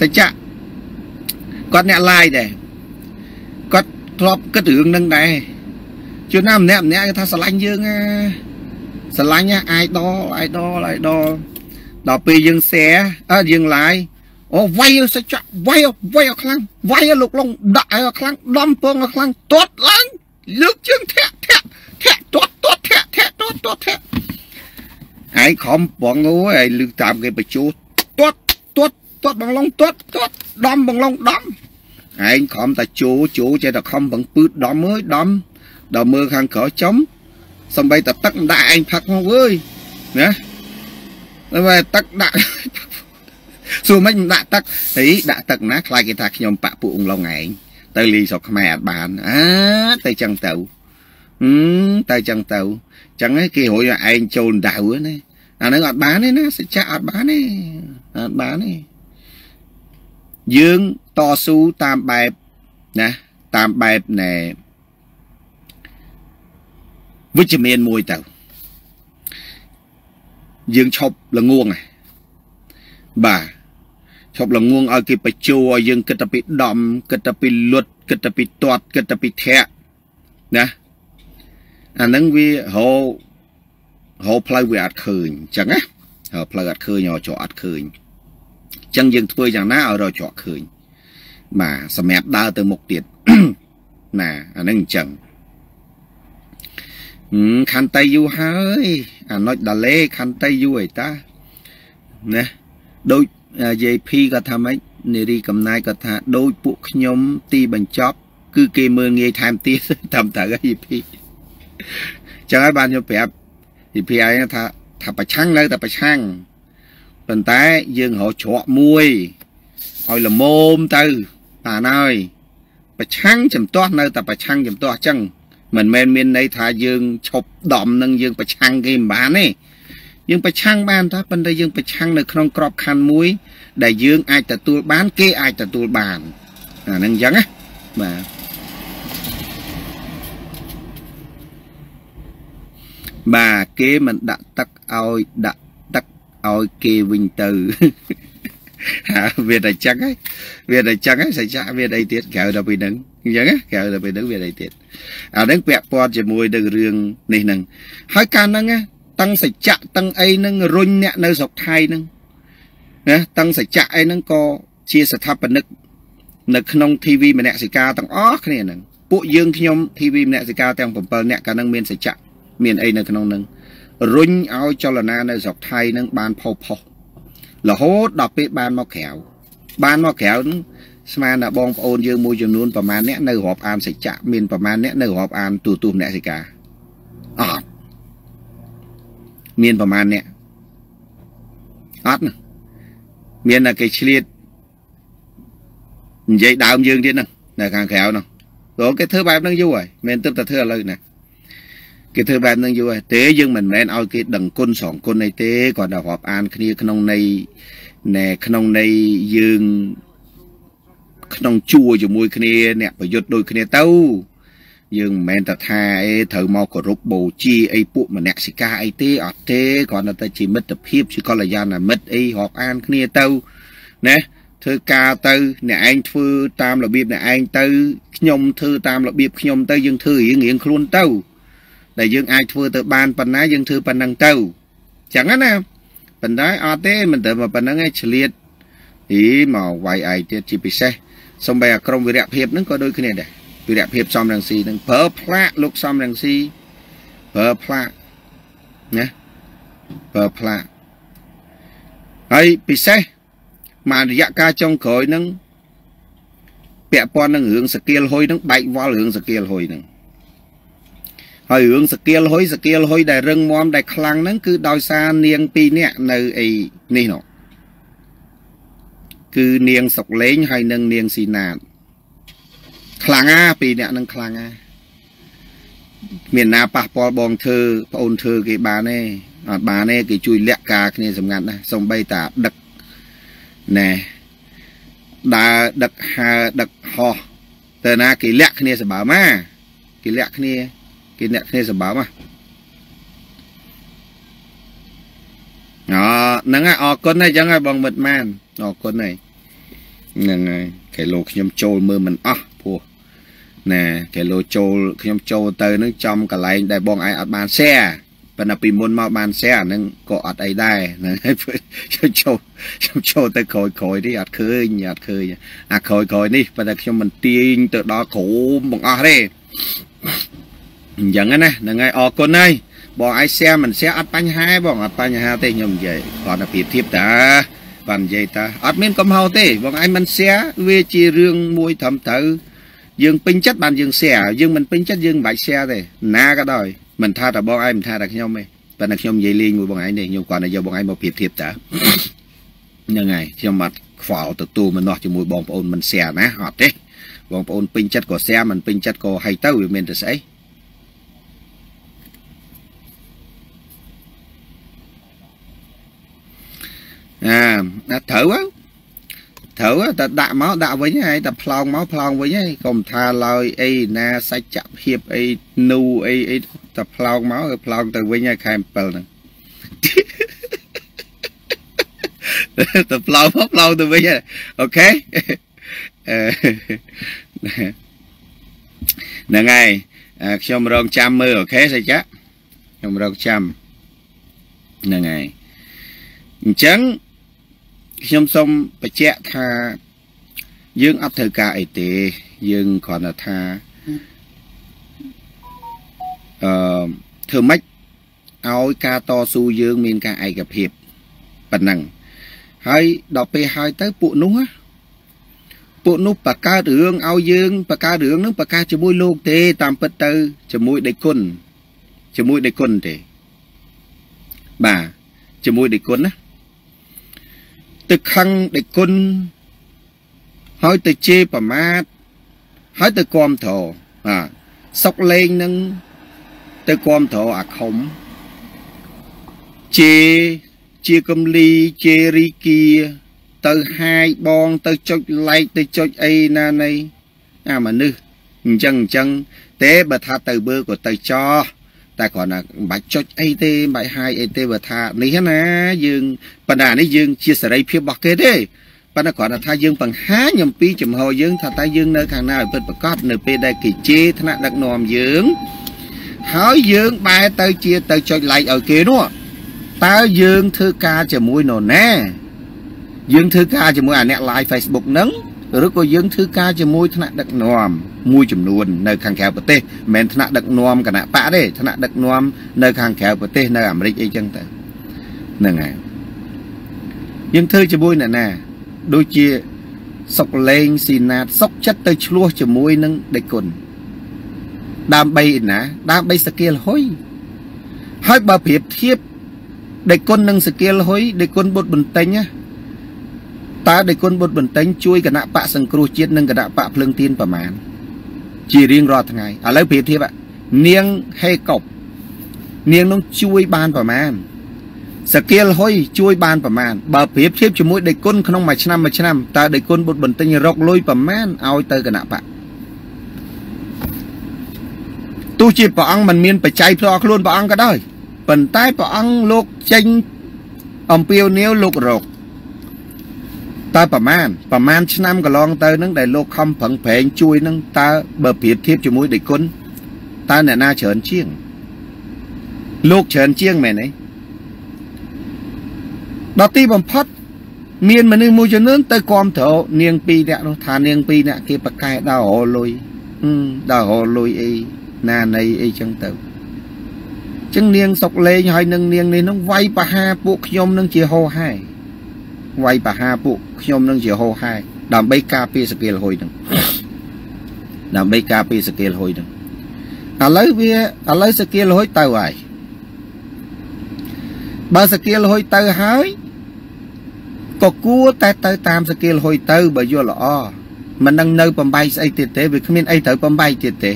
សច្ចៈគាត់អ្នកឡាយដែរគាត់ធ្លាប់គិតរឿងនឹងដែរជួនណាម្នាក់ម្នាក់គេថាស្រឡាញ់យើងណាស្រឡាញ់អាយដលអាយដលអាយដល ដល់ពេលយើង share អើយើង live អូវាយសច្ចៈវាយវាយខ្លាំងវាយលោកលងដាក់ឲ្យខ្លាំងដំពងឲ្យខ្លាំងទាត់ឡើងលើកជើងធាក់ធាក់ធាក់ទាត់ទាត់ធាក់ធាក់ទាត់ទាត់ធាក់ឯងខំបងអូយឯងលឺតាមគេបញ្ជូទាត់ទាត់ទាត់បងឡុងទាត់ទាត់ដំបងឡុងដំឯងខំតែជូជូចេះតែខំបងពឺតដំអើយដំដល់មើលខាងក្រោយចំសំបីតែទឹកដាក់ឯងផឹកមកអើយណា តែទឹកដាក់សួរមិនដាក់ទឹកអីដាក់ទឹកណាខ្លាចគេថាខ្ញុំបាក់ពួកអងឡុងឯងទៅលីស្រុកខ្មែរអត់បានអើទៅចឹងទៅហឹមទៅចឹងទៅចឹងគេរួចឲ្យឯងចូលដៅណាអានឹងអត់បានទេណាសច្ចៈអត់បានទេអត់បានទេយើងតស៊ូតាមបែបណាតាមបែបណែវិជ្ជមានមួយទៅ យើងឈប់ល្ងងបាទឈប់ល្ងងឲ្យគេបញ្ជោឲ្យយើងគិតតែពីដំគិតតែពីលុតគិតតែពីទាត់គិតតែពីធាក់ណាអាហ្នឹងវារោរោផ្លូវវាអត់ឃើញអញ្ចឹងណារោផ្លូវអត់ឃើញរោចកអត់ឃើញអញ្ចឹងយើងធ្វើយ៉ាងណាឲ្យរោចកឃើញបាទសម្រាប់ដើរទៅមុខទៀតណាអាហ្នឹងអញ្ចឹង ខន្តីយូរហើយអាណុចដាលេខន្តីយូរអីតាណាដូចយាយភីក៏ថាម៉េចនារីកំណាយក៏ថាដូចពួកខ្ញុំទីបញ្ចប់ គឺគេមើលងាយថែមទៀតតាមតើយីពីចឹងហើយបានខ្ញុំប្រាប់យីពីឯងថាថាប្រឆាំងនៅតែប្រឆាំងប៉ុន្តែយើងរកច្រកមួយឲ្យល្មមទៅបានហើយប្រឆាំងចំទាស់នៅតែប្រឆាំងចំទាស់អញ្ចឹង មិនមែនមានន័យថាយើងឈប់ដំនឹងយើងប្រឆាំងគេមិនបានទេយើងប្រឆាំងបានតែប៉ុន្តែយើងប្រឆាំងនៅក្នុងក្របខ័ណ្ឌមួយ ដែលយើងអាចទទួលបាន គេអាចទទួលបានអាហ្នឹងអញ្ចឹងណាបាទបាទគេមិនដាក់ទឹកឲ្យដាក់ទឹកឲ្យគេវិញទៅវាតែចឹងហើយវាតែចឹងហើយសច្ចៈវាអីទៀតក្រៅដល់ពីហ្នឹង អញ្ចឹងក្រៅដល់ពីហ្នឹងវាអីទៀតអាហ្នឹងពាក់ព័ន្ធជាមួយនឹងរឿងនេះហ្នឹងហើយកាលហ្នឹងតឹងសច្ចៈតឹងអីហ្នឹងរុញអ្នកនៅស្រុកថៃហ្នឹងណាតឹងសច្ចៈអីហ្នឹងក៏ជាស្ថាបនិកនៅក្នុង TV មនសិការទាំងអស់គ្នាហ្នឹងពួកយើងខ្ញុំ TV មនសិការទាំង7នាក់កាលហ្នឹងមានសច្ចៈមានអីនៅក្នុងហ្នឹងរុញឲ្យចលនានៅស្រុកថៃហ្នឹងបានផុសផុសរហូតដល់ពេលបានមកក្រៅបានមកក្រៅហ្នឹង ស្មានថាបងប្អូនយើងមួយចំនួនប្រហែលអ្នកនៅរាប់អានសច្ចៈមានប្រហែលអ្នកនៅរាប់អានទូទូមនសិកាអត់មានប្រហែលអ្នកអត់មានតែគេឆ្លៀតនិយាយដើមយើងទៀតហ្នឹងនៅខាងក្រៅហ្នឹងព្រោះគេធ្វើបែបហ្នឹងយូរហើយមិនទឹកតែធ្វើឥឡូវណាគេធ្វើបែបហ្នឹងយូរហើយទេយើងមិនមែនឲ្យគេដឹងគុណសងគុណអីទេគាត់តែរាប់អានគ្នាក្នុងន័យណែក្នុងន័យយើង ក្នុងជួរជាមួយគ្នាអ្នកប្រយុទ្ធដូចគ្នាទៅយើងមិនមែនតែថាអេត្រូវមកគោរពបូជាអីពួកម្នាក់សិកាអីទេអត់ទេគ្រាន់តែជាមិត្តភាពជាកល្យាណមិត្តអីរាប់អានគ្នាទៅណាធ្វើការទៅអ្នកឯងធ្វើតាមរបៀបអ្នកឯងទៅខ្ញុំធ្វើតាមរបៀបខ្ញុំទៅយើងធ្វើរៀងរៀងខ្លួនទៅដែលយើងអាចធ្វើទៅបានប៉ុណ្ណាយើងធ្វើប៉ុណ្ណឹងទៅចឹងណាប៉ុន្តែអត់ទេមិនទៅប៉ុណ្ណឹងឯងឆ្លៀតអីមកវាយឯងទៀតជាពិសេស សំបីអាក្រមវិរៈភាពហ្នឹងក៏ដូចគ្នាដែរវិរៈភាពសំរងស៊ីហ្នឹងប្រើផ្លាកលោកសំរងស៊ីប្រើផ្លាកណាប្រើផ្លាកហើយពិសេសមករយៈកាលចុងក្រោយហ្នឹងពាក់ព័ន្ធនឹងរឿងសកៀលហុយហ្នឹងបែកវល់រឿងសកៀលហុយហ្នឹងហើយរឿងសកៀលហុយសកៀលហុយដែលរឹងមាំដែលខ្លាំងហ្នឹងគឺដោយសារនាងពីរនាក់នៅអីនេះនោះ គឺនាងសុកលេងហើយនិងនាងស៊ីណាតខ្លាំងណាពីរនាក់នឹងខ្លាំងណាមានណាប៉ះពាល់បងធ្វើប្អូនធ្វើគេបានទេអត់បានទេគេជួយលាក់ការគ្នាសម្ងាត់ណាសំបីតាដឹកណែដើរដឹកហើដឹកហោះទៅណាគេលាក់គ្នាសម្បើមកគេលាក់គ្នាគេអ្នកគ្នាសម្បើមកអហ្នឹងហើយអរគុណហើយចឹងហើយបងមិត្តម៉ានអរគុណហើយ ហ្នឹងហើយកែលោខ្ញុំចូលមើលមិនអស់ព្រោះណាកែលោចូលខ្ញុំចូលទៅនឹងចំកន្លែងដែលបងឯងអត់បាន share ប៉ុន្តែពីមុនមកបាន share ហ្នឹងក៏អត់អីដែរហ្នឹងហើយខ្ញុំចូលខ្ញុំចូលទៅក្រោយក្រោយនេះអត់ឃើញអត់ឃើញអាក្រោយក្រោយនេះប៉ុន្តែខ្ញុំមិនទាញទៅដល់គ្រូបងអស់ទេអញ្ចឹងណាហ្នឹងហើយអរគុណហើយបងឯង share មិន share អត់បញ្ហាទេបងអត់បញ្ហាទេខ្ញុំនិយាយគាត់តែប្រៀបធៀបតា បាននិយាយតាអត់មានកំហុសទេបងឯងមិន share វាជារឿងមួយត្រឹមត្រូវយើងពេញចិត្តបានយើង share យើងមិនពេញចិត្តយើងមិនបាច់ share ទេណាក៏ដោយមិនថាតែបងឯងមិនថាតែខ្ញុំទេប៉ុន្តែខ្ញុំនិយាយលេងមួយបងឯងទេខ្ញុំគាត់តែយកបងឯងមកប្រៀបធៀបតាហ្នឹងហើយខ្ញុំអត់ខ្វល់ទទួលមនោះជាមួយបងប្អូនមិន share ណាអត់ទេបងប្អូនពេញចិត្តក៏ share មិនពេញចិត្តក៏ហីទៅវាមានតែស្អី អាត្រូវត្រូវតែដាក់មកដាក់វិញហើយតែផ្លោងមកផ្លោងវិញហើយកុំថាឡើយអីណាសាច់ចាក់ភាពអីនូអីអីតែផ្លោងមកផ្លោងទៅវិញហើយខែ7ហ្នឹងតែផ្លោងមកផ្លោងទៅវិញហើយអូខេហ្នឹងហើយខ្ញុំរងចាំមើលអូខេសាច់ចាក់ខ្ញុំរងចាំហ្នឹងហើយអញ្ចឹង ខ្ញុំសូមបញ្ជាក់ថាយើងអត់ត្រូវការអីទេ យើងគ្រាន់តែថាអឺធ្វើម៉េចឲ្យការតស៊ូយើង មានការឯកភាពប៉ុណ្ណឹងហើយដល់ពេលហើយទៅពួកនោះពួកនោះបកកើតរឿងឲ្យយើងបកកើតរឿងនឹងបកកើតជាមួយលោកទេ តាមពិតទៅជាមួយដេគុណជាមួយដេគុណទេបាទជាមួយដេគុណណា ទៅខឹងដេគុណហើយទៅជេរប្រមាថហើយទៅគាំទ្របាទសុកលេងនឹងទៅគាំទ្រអាខុំជេរជាកំលីជេររីគៀទៅហាយបងទៅចុច like ទៅចុចអីណានៃអាមនុស្សអញ្ចឹងអញ្ចឹងទេបើថាទៅបើក៏ទៅចោះ តែគ្រាន់តែមិនបាច់ចុចអីទេមិនបាច់ហាយអីទេបើថានេះណាយើងបណ្ដានេះយើងជាសេរីភាពរបស់គេទេប៉ុន្តែគ្រាន់តែថាយើងបង្ហាញអំពីចំហយើងថាតើយើងនៅខាងណាឲ្យពិតប្រកបនៅពេលដែលគេជេរថ្នាក់ដឹកនាំយើងហើយយើងបែរទៅជាទៅចុច like ឲ្យគេនោះតើយើងធ្វើការជាមួយនរណាយើងធ្វើការជាមួយអាអ្នក live Facebook ហ្នឹង ឬក៏យើងធ្វើការជាមួយថ្នាក់ដឹកនាំមួយចំនួននៅខាងក្រៅប្រទេសមិនមែនថ្នាក់ដឹកនាំគណៈបកទេថ្នាក់ដឹកនាំនៅខាងក្រៅប្រទេសនៅអាមេរិកអីចឹងទៅហ្នឹងហើយយើងធ្វើជាមួយអ្នកណាដូចជាសុកលេងស៊ីណាតសុកចិត្តទៅឆ្លោះជាមួយនឹងដេគុណដើម្បីឯណាដើម្បីសកៀលហុយហើយបើប្រៀបធៀបដេគុណនិងសកៀលហុយដេគុណបុតបន្ទិញណា តើដេគុណបុតបន្ទិញជួយគណៈបកសង្គ្រោះជាតិនិងគណៈបកភ្លើងទៀនប្រមាណជារៀងរាល់ថ្ងៃឥឡូវប្រៀបធៀបនាងហេកុបនាងនោះជួយបានប្រមាណសកៀលហុយជួយបានប្រមាណបើប្រៀបធៀបជាមួយដេគុណក្នុងមួយឆ្នាំមួយឆ្នាំតើដេគុណបុតបន្ទិញរកលុយប្រមាណឲ្យទៅគណៈបកទោះជាព្រះអង្គមិនមានបច្ច័យផ្ទាល់ខ្លួនព្រះអង្គក៏ដោយប៉ុន្តែព្រះអង្គលោកចេញអំពាវនាវលោករក តើប្រមាណប្រមាណឆ្នាំកន្លងទៅនឹងដែលលោកខំប្រឹងប្រែងជួយនឹងតើបើប្រៀបធៀបជាមួយដេគុណតើអ្នកណាច្រើនជាង លោកច្រើនជាងមែនទេដល់ទីបំផុតមានមនុស្សមួយចំនួនទៅគាំទ្រនាងពីរនាក់នោះថានាងពីរនាក់គេប្រកែដល់រលុយដល់រលុយអីណានៃអីចឹងទៅចឹងនាងសុកលេងហើយនឹងនាងនេះនឹងវាយបហាពួកខ្ញុំនឹងជាហោហែវាយបហាពួក ខ្ញុំនឹងជាហោហែដើម្បីការពារសកេលហុយនឹងដើម្បីការពារសកេលហុយនឹងឥឡូវវាឥឡូវសកេលហុយទៅហើយបើសកេលហុយទៅហើយក៏គួរតែទៅតាមសកេលហុយទៅបើយល់ល្អមិននឹងនៅបំបីស្អីទៀតទេវាគ្មានអីត្រូវបំបីទៀតទេ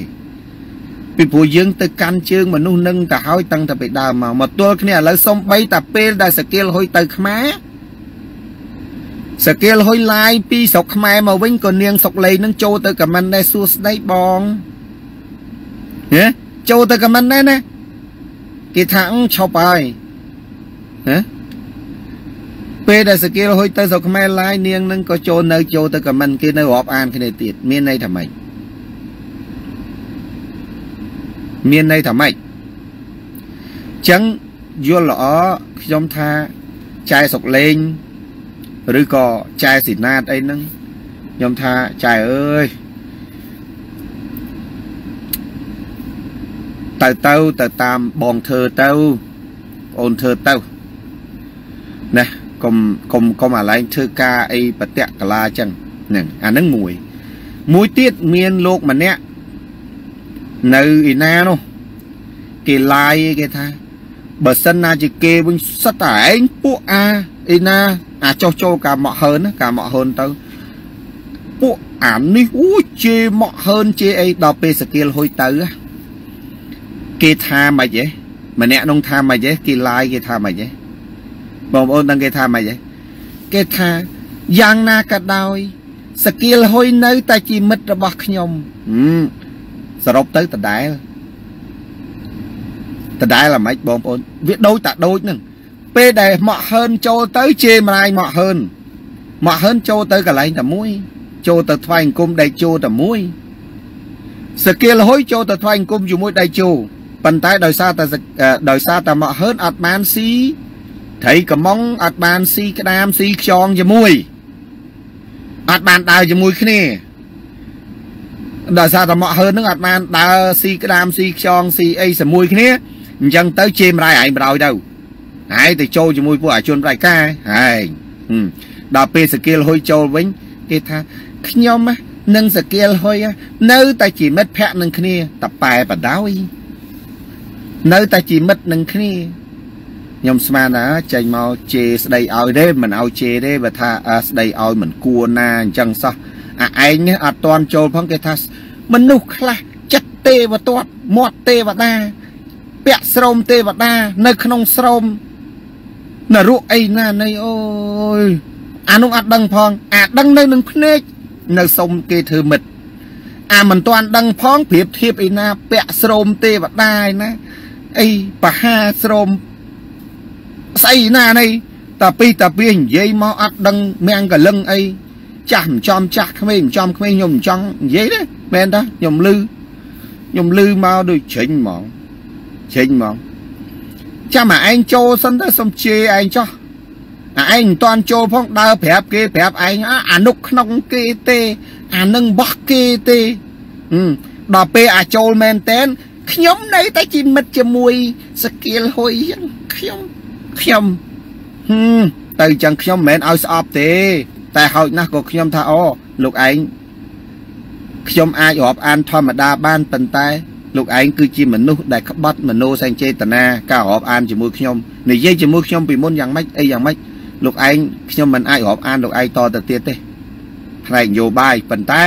ពីព្រោះយើងទៅកាន់ជើងមនុស្សនឹងទៅហើយតាំងតែពីដើមមកមកទល់គ្នាឥឡូវសំបីតែពេលដែលសកេលហុយទៅខ្មែរ សកេលហុយឡាយពីស្រុកខ្មែរមកវិញក៏នាងសុកលេងនឹងចូលទៅខមមិនដែរសួស្ដីបងហ៎ចូលទៅខមមិនដែរណាគេថាអឺឈប់ហើយហ៎ពេលដែលសកេលហុយទៅស្រុកខ្មែរឡាយនាងនឹងក៏ចូលនៅចូលទៅខមមិនគេនៅរាប់អានគ្នាទៀតមានន័យថាម៉េចមានន័យថាម៉េចចឹងយល់ល្អខ្ញុំថាចែសុកលេង ឬក៏ចែស៊ីណាតអីហ្នឹងខ្ញុំថាចែអើយទៅទៅទៅតាមបងធ្វើទៅអូនធ្វើទៅណាកុំកុំកុំអាឡែងធ្វើការអីបតៈកលាចឹងហ្នឹងអាហ្នឹងមួយ មួយទៀតមានលោកម្នាក់នៅឯណានោះគេឡាយគេថាបើសិនណាជាគេវិញសិតតែឯងពួកអាអីណា អាចោះចូលការមកហើនការមកហើនទៅពួកអានេះអូជេមកហើនជេអីដល់ពេលសកៀលហុយទៅគេថាម៉េចហ៎ម្នាក់នោះថាម៉េចហ៎គេឡាយគេថាម៉េចហ៎បងប្អូនដឹងគេថាម៉េចហ៎គេថាយ៉ាងណាក៏ដោយសកៀលហុយនៅតែជាមិត្តរបស់ខ្ញុំសរុបទៅដដែលដដែលអាម៉េចបងប្អូនវាដូចតាដូចនឹង ពេលដែលមកហើនចូលទៅជេរម្លាយមកហើនមកហើនចូលទៅកន្លែងតែមួយ ចូលទៅថ្វាយអង្គមដៃជោតែមួយសកៀលហុយចូលទៅថ្វាយអង្គមជាមួយដៃជោប៉ុន្តែដោយសារតែដោយសារតែមកហើនអត់បានស៊ីត្រីកំងអត់បានស៊ីក្តាមស៊ីខ្យងជាមួយអត់បានដើរជាមួយគ្នាដោយសារតែមកហើននឹងអត់បានដើរស៊ីក្តាមស៊ីខ្យងស៊ីអីជាមួយគ្នាអញ្ចឹងទៅជេរម្លាយឯងបរោយទៅ ហើយទៅចូលជាមួយពួកអាជនប្រៃការហើយដល់ពេលសកៀលហុយចូលវិញគេថាខ្ញុំនឹងសកៀលហុយនៅតែជាមិត្តភក្តិនឹងគ្នាតប៉ែបដោយនៅតែជាមិត្តនឹងគ្នាខ្ញុំស្មានថាចេញមកជេរស្ដីឲ្យទេមិនឲ្យជេរទេបើថាស្ដីឲ្យមិនគួរណាអញ្ចឹងសោះអាឯងនេះអត់តន់ចូលផងគេថាមនុស្សខ្លះចិត្តទេវទត្តមាត់ទេវតាពាក់ស្រោមទេវតា នៅក្នុងស្រោម នរុអីណានៃអូយអានោះអត់ដឹងផង អាដឹងនៅនឹងភ្នែកនៅសុំគេធ្វើមិត្តអាមិនទាន់ដឹងផងប្រៀបធៀបអីណា ពាក់ស្រោមទេវតាឯណាអីបហាស្រោមស្អីណានេះតាពីតាពីនិយាយមកអត់ដឹងមាំងកលឹងអីចាស់មិនចំចាស់ក្មេងមិនចំក្មេងខ្ញុំមិនចង់និយាយទេមែនតាខ្ញុំលឺខ្ញុំលឺមកដូចជ្រិញហ្មងជ្រិញហ្មង ចាំអាឯងចូលសិនទៅសុំជេរឯងចោះអាឯងមិនតាន់ចូលផងដើរប្រាប់គេប្រាប់ឯងអានុកក្នុងគេទេ អានឹងបោះគេទេដល់ពេលអាចូលមែនតែនខ្ញុំនៅតែជាមិត្តជាមួយសកៀលហុយខ្ញុំខ្ញុំហឹមទៅអញ្ចឹងខ្ញុំមិនមែនឲ្យស្អប់ទេ តែហោចណាស់ក៏ខ្ញុំថាអូលោកឯងខ្ញុំអាចរាប់អានធម្មតាបានប៉ុន្តែ លោកឯងគឺជាមនុស្សដែលក្បត់មโนសញ្ចេតនាការរាប់អានជាមួយខ្ញុំនិយាយជាមួយខ្ញុំពីមុនយ៉ាងម៉េចអីយ៉ាងម៉េចលោកឯងខ្ញុំមិនអាចរាប់អានលោកឯងតទៅទៀតទេផ្នែកនយោបាយប៉ុន្តែ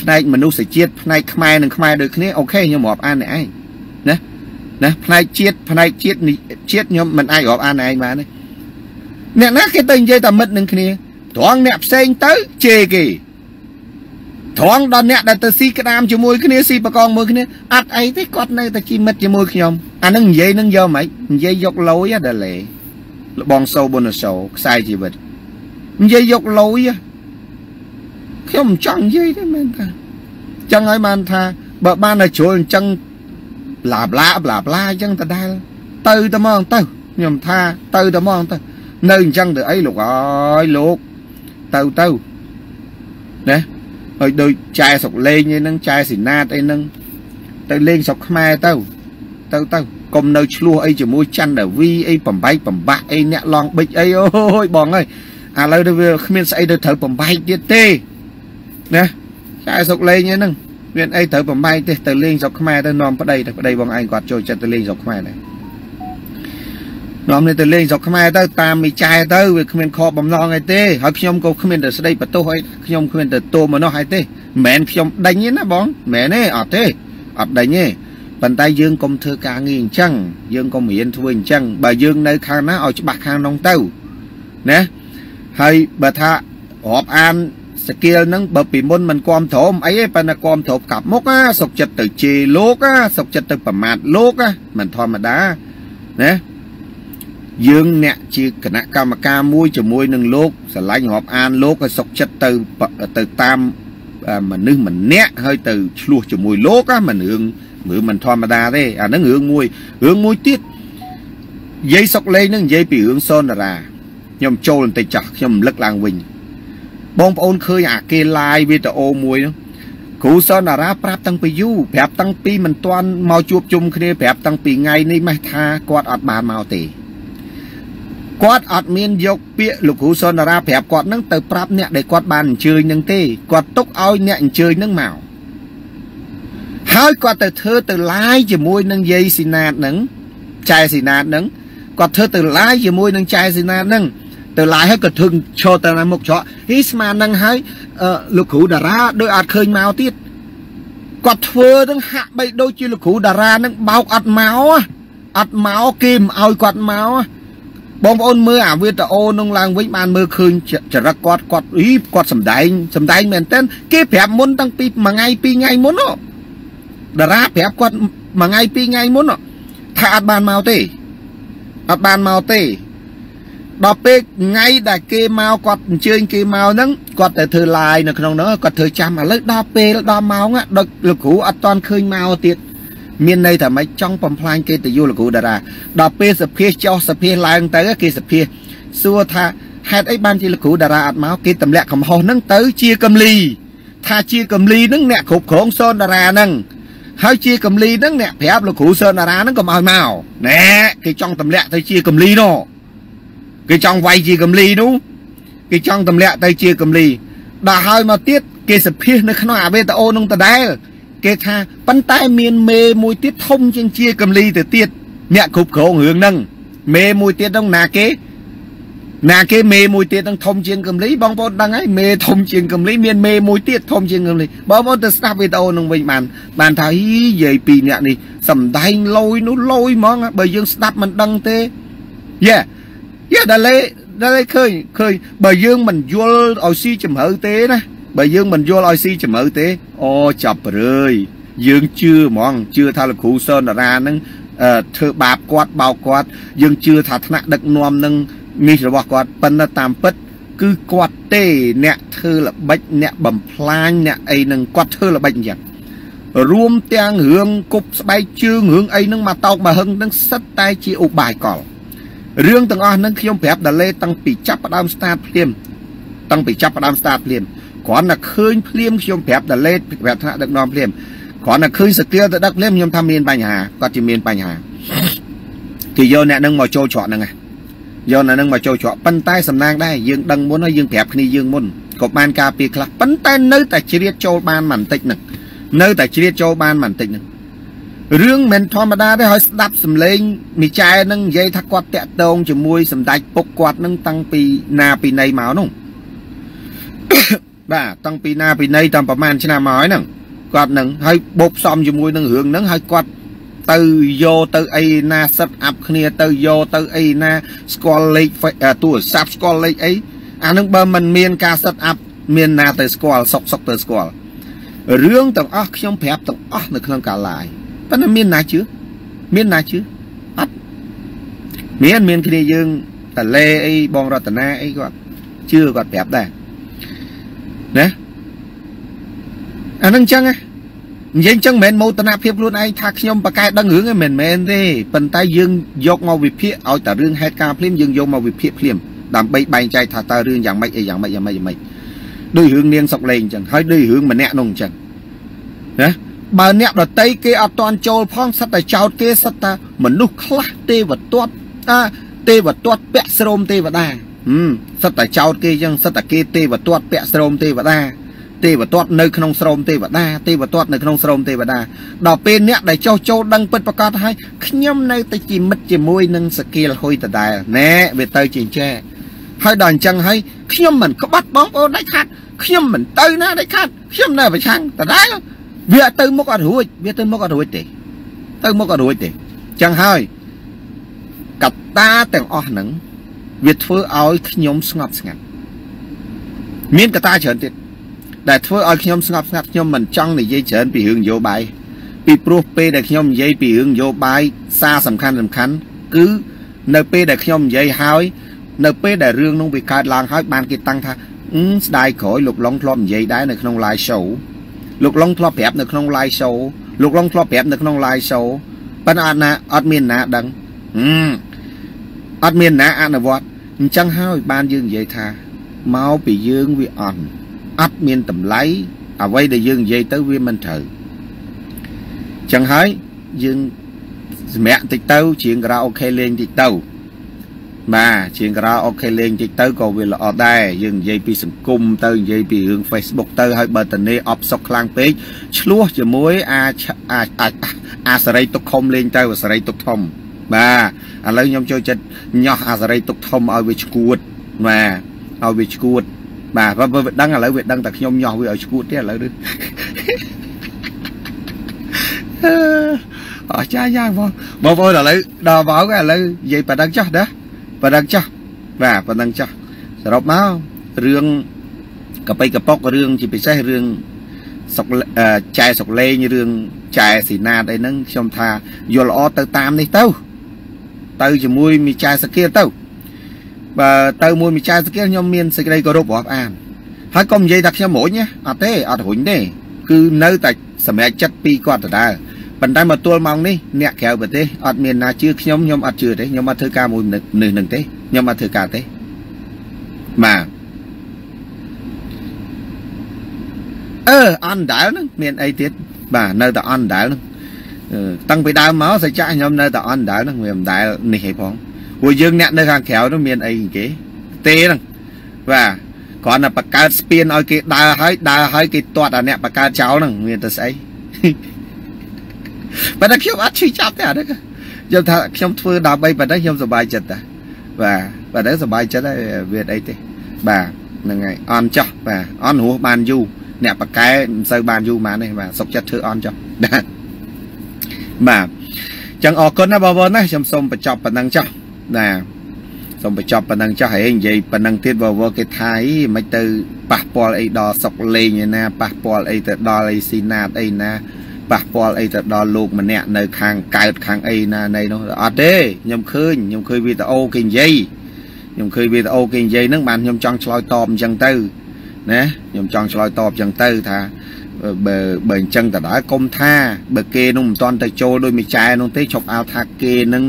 ផ្នែកមនុស្សជាតិផ្នែកខ្មែរនិងខ្មែរដូចគ្នាអូខេខ្ញុំរាប់អានអ្នកឯងណាណាផ្នែកជាតិផ្នែកជាតិជាតិខ្ញុំមិនអាចរាប់អានឯងបានទេអ្នកណាគេទៅនិយាយតែមិត្តនឹងគ្នាត្រង់អ្នកផ្សេងទៅជេរគេ ត្រង់ដល់អ្នកដែលទៅស៊ីក្តាមជាមួយគ្នាស៊ីបកងមួយគ្នាអត់អីទេគាត់នៅតែជាមិត្តជាមួយខ្ញុំអានឹងនិយាយនឹងយកមិននិយាយយកលយដល់លេលបងសូបុនសូខ្សែជីវិតនិយាយយកលយខ្ញុំមិនចង់និយាយទេមែនតាចឹងហើយបានថាបើបានតែជ្រុលអញ្ចឹងប្លាប្លាប្លាប្លាអញ្ចឹងដដែល ទៅតែមកទៅខ្ញុំថាទៅតែមកទៅនៅអញ្ចឹងទៅអីលោកអើយលោកទៅទៅណា ហើយដូចចែស្រុកលេងអីហ្នឹងចែស៊ីណាតអីហ្នឹងទៅលេងស្រុកខ្មែរទៅទៅទៅកុំនៅឆ្លោះអីជាមួយច័ន្ទដាវីអីបំបែកបំបាក់អីអ្នកឡងបិចអីអូយបងអើយឥឡូវទៅវាគ្មានស្អីទៅត្រូវបំបែកទៀតទេណាចែស្រុកលេងហ្នឹងមានអីត្រូវបំបែកទេទៅលេងស្រុកខ្មែរទៅនាំប្តីទៅប្តីបងឯងគាត់ចូលចិត្តទៅលេងស្រុកខ្មែរដែរ នាំនេះទៅលេងស្រុកខ្មែរទៅតាមមីចែទៅវាគ្មានខកបំណងអីទេហើយខ្ញុំក៏គ្មានតែស្ដីបន្ទោសអីខ្ញុំគ្មានតែទោមនោះអីទេមិនមែនខ្ញុំដេញទេណាបងមិនមែនទេអត់ទេអត់ដេញទេប៉ុន្តែយើងកុំធ្វើការងារអញ្ចឹងយើងកុំរៀនធ្វើអញ្ចឹងបើយើងនៅខាងណាឲ្យច្បាស់ខាងនោះទៅណាហើយបើថារាប់អានសគៀលហ្នឹងបើពីមុនមិនគាំទ្រអីទេប៉ុន្តែគាំទ្រកាប់មុខណាសុកចិត្តទៅជេរលោកណាសុកចិត្តទៅប្រមាថលោកណាមិនធម្មតាណា យើងអ្នកជាគណៈកម្មការមួយជាមួយនឹងលោកស្រឡាញ់រាប់អានលោកឲ្យសុកចិត្តទៅទៅតាមមនុស្សម្នាក់ហើយទៅឆ្លោះជាមួយលោកណាមិនរឿងរឿងមិនធម្មតាទេអាហ្នឹងរឿងមួយរឿងមួយទៀតនិយាយសុកលេងហ្នឹងនិយាយពីរឿងសូនតារាខ្ញុំចូលបន្តិចចាស់ខ្ញុំរំលឹកឡើងវិញបងប្អូនឃើញអាគេ live វីដេអូមួយហ្នឹងគ្រូសនតារាប្រាប់តាំងពីយូរប្រាប់តាំងពីមិនទាន់មកជួបជុំគ្នាប្រាប់តាំងពីថ្ងៃនេះម៉េះថាគាត់អត់បានមកទេ គាត់អត់មានយកពាក្យលោកគ្រូសនតារាប្រាប់គាត់នឹងទៅប្រាប់អ្នកដែលគាត់បានអញ្ជើញនឹងទេគាត់ទុកឲ្យអ្នកអញ្ជើញនឹងមកហើយគាត់ទៅធ្វើទៅឡាយជាមួយនឹងយាយស៊ីណាតនឹងចែស៊ីណាតនឹងគាត់ធ្វើទៅឡាយជាមួយនឹងចែស៊ីណាតនឹងទៅឡាយហើយក៏ធឹងឈរទៅមុខច្រកហីស្មាននឹងហើយលោកគ្រូតារាដូចអត់ឃើញមកទៀតគាត់ធ្វើនឹងហាក់បីដូចជាលោកគ្រូតារានឹងបោកអត់មកអត់មកគេមិនឲ្យគាត់មក បងប្អូនមើលអាវីដេអូនោះឡើងវិញបានមើលឃើញចរិតគាត់គាត់អីគាត់សំដែងសំដែងមែនតើគេប្រាប់មុនតាំងពីមួយថ្ងៃពីរថ្ងៃមុនហ៎តារាប្រាប់គាត់មួយថ្ងៃពីរថ្ងៃមុនថាអត់បានមកទេអត់បានមកទេដល់ពេលថ្ងៃដែលគេមកគាត់អញ្ជើញគេមកហ្នឹងគាត់ទៅធ្វើ live នៅក្នុងហ្នឹងគាត់ធ្វើចាំឥឡូវដល់ពេលដល់ម៉ោងដល់លោកគ្រូអត់តន់ឃើញមកទៀត មានន័យថាម៉េចចង់បំផ្លាញគេទៅយល់លោកគ្រូតារាដល់ពេលសភាចុះសភាឡើងទៅគេសភាសួរថាហេតុអីបានជាលោកគ្រូតារាអត់មកគេទម្លាក់កំហុសហ្នឹងទៅជាកំលី ថាជាកំលីហ្នឹងអ្នកគ្រប់គ្រងសូនតារាហ្នឹងហើយជាកំលីហ្នឹងអ្នកប្រាប់លោកគ្រូសើណារ៉ាហ្នឹងកុំឲ្យមកណែគេចង់ទម្លាក់ទៅជាកំលីនោះគេចង់វាយជាកំលីនោះគេចង់ទម្លាក់ទៅជាកំលីដល់ហើយមកទៀតគេសភាសនៅក្នុងអាវេតអូនឹងដដែល គេថាប៉ុន្តែមានមេមួយទៀតធំជាងជាកំលីទៅទៀតអ្នកគ្រប់គ្រងរឿងហ្នឹងមេមួយទៀតហ្នឹងណាគេណាគេមេមួយទៀតនឹងធំជាងកំលីបងប្អូនដឹងហើយមេធំជាងកំលីមានមេមួយទៀតធំជាងកំលីបងប្អូនទៅស្ដាប់វីដេអូនឹងវិញបានបានថាហីនិយាយពីអ្នកនេះសំដែងលយនោះលយហ្មងបើយើងស្ដាប់មិនដឹងទេយេយេដល់លេដល់លេឃើញឃើញបើយើងមិនយល់ឲ្យស៊ីជំរឿទេណា បើយើងមិនយល់ឲ្យស៊ីជំរឿទេអូចាប់រឿយយើងជឿហ្មងជឿថាលោកគ្រូសនតារានឹងធ្វើបាបគាត់បោកគាត់ យើងជឿថាថ្នាក់ដឹកនាំនឹងនេះរបស់គាត់ប៉ុន្តែតាមពិត គឺគាត់ទេអ្នកធ្វើល្បិចអ្នកបំផ្លាញអ្នកអីនឹងគាត់ធ្វើល្បិចអញ្ចឹងរួមទាំងរឿងគប់ស្បែកជើងរឿងអីនឹងមកតោកមកហឹងនឹងសិតតែជាឧបាយកលរឿងទាំងអស់នឹងខ្ញុំប្រាប់ដាលេតាំងពីចាប់ផ្ដើម start ភ្លាមតាំងពីចាប់ផ្ដើម start ភ្លាម គ្រាន់តែឃើញភ្លាមខ្ញុំប្រាប់ដាលេប្រាប់ថ្នាក់ដឹកនាំភ្លាមគ្រាន់តែឃើញសកិលទៅដឹកភ្លាមខ្ញុំថាមានបញ្ហាគាត់ជាមានបញ្ហាគេយកអ្នកនឹងមកចូលច្រកហ្នឹងណាយកនៅនឹងមកចូលច្រកប៉ុន្តែសំណាងដែរយើងដឹងមុនហើយយើងប្រាប់គ្នាយើងមុនក៏បានការពារខ្លះប៉ុន្តែនៅតែជ្រៀតចូលបានមិនតិចនឹងនៅតែជ្រៀតចូលបានមិនតិចនឹងរឿងមិនធម្មតាទេហើយស្ដាប់សំឡេងមីចែនឹងនិយាយថាគាត់តាក់ទងជាមួយសម្ដេចពុកគាត់នឹងតាំងពីណាពីណីមកនោះ បាទតាំងពីណាពីណីតាំងប្រហែលឆ្នាំមកហើយហ្នឹងគាត់នឹងហើយបូកផ្សំជាមួយនឹងរឿងហ្នឹងហើយគាត់ទៅយកទៅអីណាសិតអាប់គ្នាទៅយកទៅអីណាស្គាល់លេខទូរស័ព្ទស្គាល់លេខអីអានឹងបើមិនមានការសិតអាប់មានណាទៅស្គាល់សុកសុកទៅស្គាល់រឿងទាំងអស់ខ្ញុំប្រាប់ទាំងអស់នៅក្នុងការឡាយប៉ុន្តែមានណាជឿមានណាជឿអត់មានមានគ្នាយើងតលេអីបងរតនាអីគាត់ជឿគាត់ប្រាប់ដែរ ណាអានឹងចឹងណានិយាយចឹងមិនមែនមោទនភាពខ្លួនឯងថាខ្ញុំប្រកែកដឹងរឿងឯងមិនមែនទេប៉ុន្តែយើងយកមកវិភាគឲ្យតែរឿងហេតុការណ៍ភ្លាមយើងយកមកវិភាគភ្លាមដើម្បីបែងចែកថាតើរឿងយ៉ាងម៉េចអីយ៉ាងម៉េចយ៉ាងម៉េចយ៉ាងម៉េចដូចរឿងនាងសុកលេងអញ្ចឹងហើយដូចរឿងម្នាក់នោះអញ្ចឹងណាបើអ្នកដតីគេអត់តន់ចូលផងសិតតែចោតគេសិតតែមនុស្សខ្លះទេវទត្តអាទេវទត្តពាក់ស្រោមទេវតាហឹម សិតតែចោតគេអញ្ចឹងសិតតែគេទេវទត្តពាក់ស្រោមទេវតាទេវទត្តនៅក្នុងស្រោមទេវតាទេវទត្តនៅក្នុងស្រោមទេវតាដល់ពេលអ្នកដែលចោះចូលដឹងពិតប្រកបហើយខ្ញុំនៅតែជាមិត្តជាមួយនឹងសកៀលហុយដដែលណែវាទៅជាចែហើយដល់អញ្ចឹងហើយខ្ញុំមិនក្បត់បងប្អូនដាច់ខាត់ខ្ញុំមិនទៅណាដាច់ខាត់ខ្ញុំនៅប្រឆាំងដដែលវាទៅមុខអត់រួចវាទៅមុខអត់រួចទេ ទៅមុខអត់រួចទេអញ្ចឹងហើយកត្តាទាំងអស់ហ្នឹង វាធ្វើឲ្យខ្ញុំស្ងប់ស្ងាត់មានកត្តាច្រើនទៀតដែលធ្វើឲ្យខ្ញុំស្ងប់ស្ងាត់ខ្ញុំមិនចង់និយាយច្រើនពីរឿងនយោបាយពីព្រោះពេលដែលខ្ញុំនិយាយពីរឿងនយោបាយសារសំខាន់សំខាន់គឺនៅពេលដែលខ្ញុំនិយាយហើយ នៅពេលដែលរឿងនោះវាកើតឡើងហើយបានគេតាំងថាស្ដាយក្រោយលោកឡុងធ្លាប់និយាយដែរនៅក្នុង live show លោកឡុងធ្លាប់ប្រាប់នៅក្នុង live show លោកឡុងធ្លាប់ប្រាប់នៅក្នុង live show ប៉ុន្តែអត់ណាអត់មានណាដឹងអត់មានណាអនុវត្ត អញ្ចឹងហើយបានយើងនិយាយថាមកពីយើងវាអន់អត់មានតម្លៃអ្វីដែលយើងនិយាយទៅវាមិនត្រូវចឹងហើយយើងសម្រាប់តិចទៅជាងការ៉ាអូខេលេងតិចទៅបាទជាងការ៉ាអូខេលេងតិចទៅក៏វាល្អដែរយើងនិយាយពីសង្គមទៅនិយាយពីរឿង Facebook ទៅហើយបើតនេអបសុកខ្លាំងពេកឆ្លោះជាមួយអាអាអាសរីទុកខំលេងទៅអាសរីទុកធំ បាទឥឡូវខ្ញុំចូលចិត្តញោះអាសរីទុកធំឲ្យវាឈួតបាទឲ្យវាឈួតបាទបើវាដឹងឥឡូវវាដឹងតែខ្ញុំញោះវាឲ្យឈួតទៀតឥឡូវនេះអស់ចាយ៉ាងបងបងប្អូនឥឡូវដល់មកឥឡូវនិយាយប៉ណ្ណឹងចោះណាប៉ណ្ណឹងចោះបាទប៉ណ្ណឹងចោះសរុបមករឿងកបៃកប៉ុករឿងជាពិសេសរឿងសុកចែសុកលេងរឿងចែស៊ីណាតអីហ្នឹងខ្ញុំថាយល់ល្អទៅតាមនេះទៅ ទៅជាមួយមីចែសគាទៅបើទៅមួយមីចៅស្គីលខ្ញុំមានសេចក្តីគោរពរាប់អានហើយកុំនិយាយថាខ្ញុំរុញណាអត់ទេអត់រុញទេគឺនៅតែសម្រេចចិត្តពីគាត់ដដែលប៉ុន្តែមកទល់ម៉ោងនេះអ្នកក្រៅប្រទេសអត់មានណាជឿខ្ញុំខ្ញុំអត់ជឿទេខ្ញុំអត់ធ្វើការមួយមនុស្សនឹងទេខ្ញុំអត់ធ្វើការទេបាទអឺអនដាលហ្នឹងមានអីទៀតបាទនៅតែអនដាលហ្នឹង តាំងពីដើមមកសច្ចៈខ្ញុំនៅតែអនដាលហ្នឹងវាមិនដែលនេះឯងផងព្រោះយើងអ្នកនៅខាងក្រៅនោះមានអីគេទេហ្នឹងបាទគ្រាន់តែបង្កើតស្ពានឲ្យគេដើរហើយដើរហើយគេទាត់អាអ្នកបង្កើតចោលហ្នឹងមានទៅស្អីប៉ុន្តែខ្ញុំអត់ឈឺចាប់ទេអានេះខ្ញុំថាខ្ញុំធ្វើដើម្បីប៉ុណ្ណេះខ្ញុំសប្បាយចិត្តតាបាទប៉ុន្តែសប្បាយចិត្តហើយវាអីទេបាទហ្នឹងហើយអន់ចោះបាទអន់រស់បានយូរអ្នកបកែមិនសូវបានយូរបានទេបាទសុកចិត្តធ្វើអន់ចោះបាទ បាទចឹងអរគុណណាបងប្អូនណាខ្ញុំសូមបញ្ចប់ប៉ុណ្ណឹងចោះណាសូមបញ្ចប់ប៉ុណ្ណឹងចោះហើយនិយាយប៉ុណ្ណឹងទៀតវវគេថាអីមិនទៅប៉ះពាល់អីដល់សុកលេងឯណាប៉ះពាល់អីទៅដល់អីស៊ីណាតអីណាប៉ះពាល់អីទៅដល់លោកម្នាក់នៅខាងកើតខាងអីណានៃនោះអត់ទេខ្ញុំឃើញខ្ញុំឃើញវីដេអូគេនិយាយខ្ញុំឃើញវីដេអូគេនិយាយហ្នឹងបានខ្ញុំចង់ឆ្លើយតបអញ្ចឹងទៅណាខ្ញុំចង់ឆ្លើយតបអញ្ចឹងទៅថា បើបើអញ្ចឹងតើកុំថាបើគេនោះមិនទាន់ទៅចូលដោយមួយចែនោះទេឈប់អោថាគេនឹង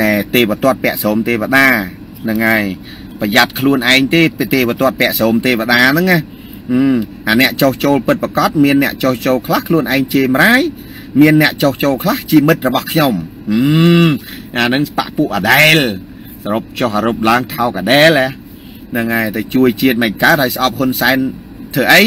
ណែទេវតាត់ពាក់ស្រោមទេវតាហ្នឹងហើយប្រយ័ត្នខ្លួនឯងទេទេវតាត់ពាក់ស្រោមទេវតាហ្នឹងណាអាអ្នកចោះចូលពិតប្រកបមានអ្នកចោះចូលខ្លះខ្លួនឯងជេរម្រាយមានអ្នកចោះចូលខ្លះជាមិត្តរបស់ខ្ញុំអាហ្នឹងបពពួកអាដែលសរុបចុះអរុបឡើងថោកអាដែលហ្នឹងហើយទៅជួយជាតិមិនកើតហើយស្អប់ហ៊ុនសែនធ្វើអី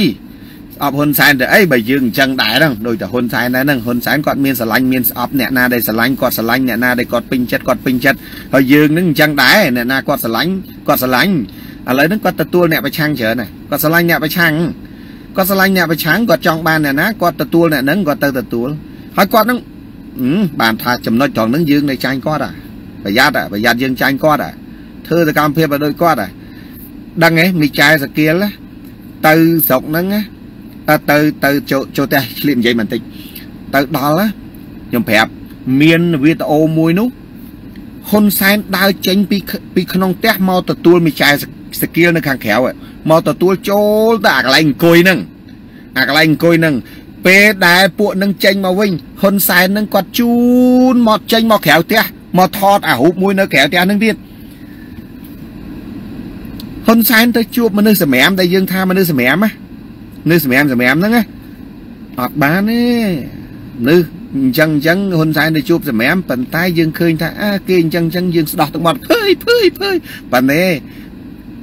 ស្អប់ហ៊ុនសែនទៅអីបើយើងអញ្ចឹងដែរហ្នឹងដូចតែហ៊ុនសែនដែរហ្នឹងហ៊ុនសែនគាត់មានស្រឡាញ់មានស្អប់អ្នកណាដែលស្រឡាញ់គាត់ស្រឡាញ់អ្នកណាដែលគាត់ពេញចិត្តគាត់ពេញចិត្តហើយយើងហ្នឹងអញ្ចឹងដែរអ្នកណាគាត់ស្រឡាញ់គាត់ស្រឡាញ់ឥឡូវហ្នឹងគាត់ទទួលអ្នកប្រឆាំងច្រើនណាគាត់ស្រឡាញ់អ្នកប្រឆាំងគាត់ស្រឡាញ់អ្នកប្រឆាំងគាត់ចង់បានអ្នកណាគាត់ទទួលអ្នកហ្នឹងគាត់ទៅទទួលហើយគាត់ហ្នឹងបានថាចំណុចត្រង់ហ្នឹងយើងនៅចាញ់គាត់អាប្រយ័ត្នប្រយ័ត្នយើងចាញ់គាត់អាធ្វើសកម្មភាពឲ្យដូចគាត់អាដឹងហ៎មីចែសគៀលទៅស្រុកហ្នឹង ទៅទៅចូលផ្ទះឆ្លៀតនិយាយបន្តិចទៅដល់ខ្ញុំប្រាប់មានវីដេអូមួយនោះហ៊ុនសែនដើរចេញពីពីក្នុងផ្ទះមកទទួលមីចែសគៀលនៅខាងក្រៅមកទទួលចូលទៅអាកន្លែងអង្គុយហ្នឹងអាកន្លែងអង្គុយហ្នឹងពេលដែលពួកនឹងចេញមកវិញហ៊ុនសែននឹងគាត់ជូនមកចេញមកក្រៅផ្ទះមកថតអារូបមួយនៅក្រៅផ្ទះហ្នឹងទៀតហ៊ុនសែនទៅជួបមនុស្សសម្រាមដែលយើងថាមនុស្សសម្រាមណាម នុស្សសម្រាមសម្រាមហ្នឹងណាអត់បានទេមនុស្សអញ្ចឹងអញ្ចឹងហ៊ុនសែនទៅជួបសម្រាមប៉ុន្តែយើងឃើញថាអើគេអញ្ចឹងអញ្ចឹងយើងស្ដោះទឹកមាត់ភើយភើយភើយប៉ានេះ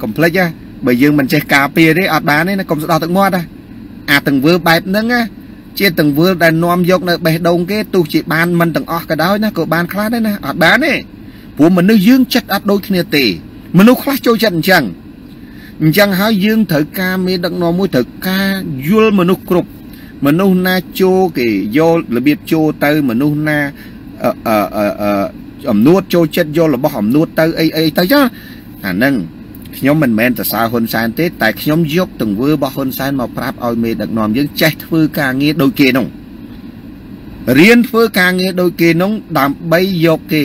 កុំភ្លេចណាបើយើងមិនចេះការពារទេអត់បានទេណាកុំស្ដោះទឹកមាត់ណាអាទាំងវើបែបហ្នឹងណាជាទាំងវើដែលនាំយកនៅបេះដូងគេទោះជាបានមិនទាំងអស់ក៏ដោយណាក៏បានខ្លះដែរណាអត់បានទេព្រោះមនុស្សយើងចិត្តអត់ដូចគ្នាទេមនុស្សខ្លះចូលចិត្តអញ្ចឹង អញ្ចឹងហើយយើងត្រូវការមេដឹកនាំមួយត្រូវការយល់មនុស្សគ្រប់មនុស្សណាចូលគេយករបៀបចូលទៅមនុស្សណាអឺអឺអំនួតចូលចិត្តយករបស់អំនួតទៅអីអីទៅចាអាហ្នឹងខ្ញុំមិនមែនសរសើរហ៊ុនសែនទេតែខ្ញុំយកទង្វើរបស់ហ៊ុនសែនមកប្រាប់ឲ្យមេដឹកនាំយើងចេះធ្វើការងារដូចគេនោះរៀនធ្វើការងារដូចគេនោះដើម្បីយកគេ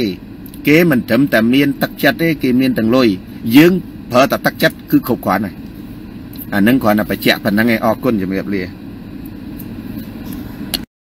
គេមិនត្រឹមតែមានទឹកចិត្តទេគេមានទាំងលុយយើង ប្រើតែទឹកចិត្តគឺគ្រប់គ្រាន់ហើយអានឹងគ្រាន់តែបញ្ជាក់ប៉ុណ្្នឹងឯងអរគុណជំរាបលា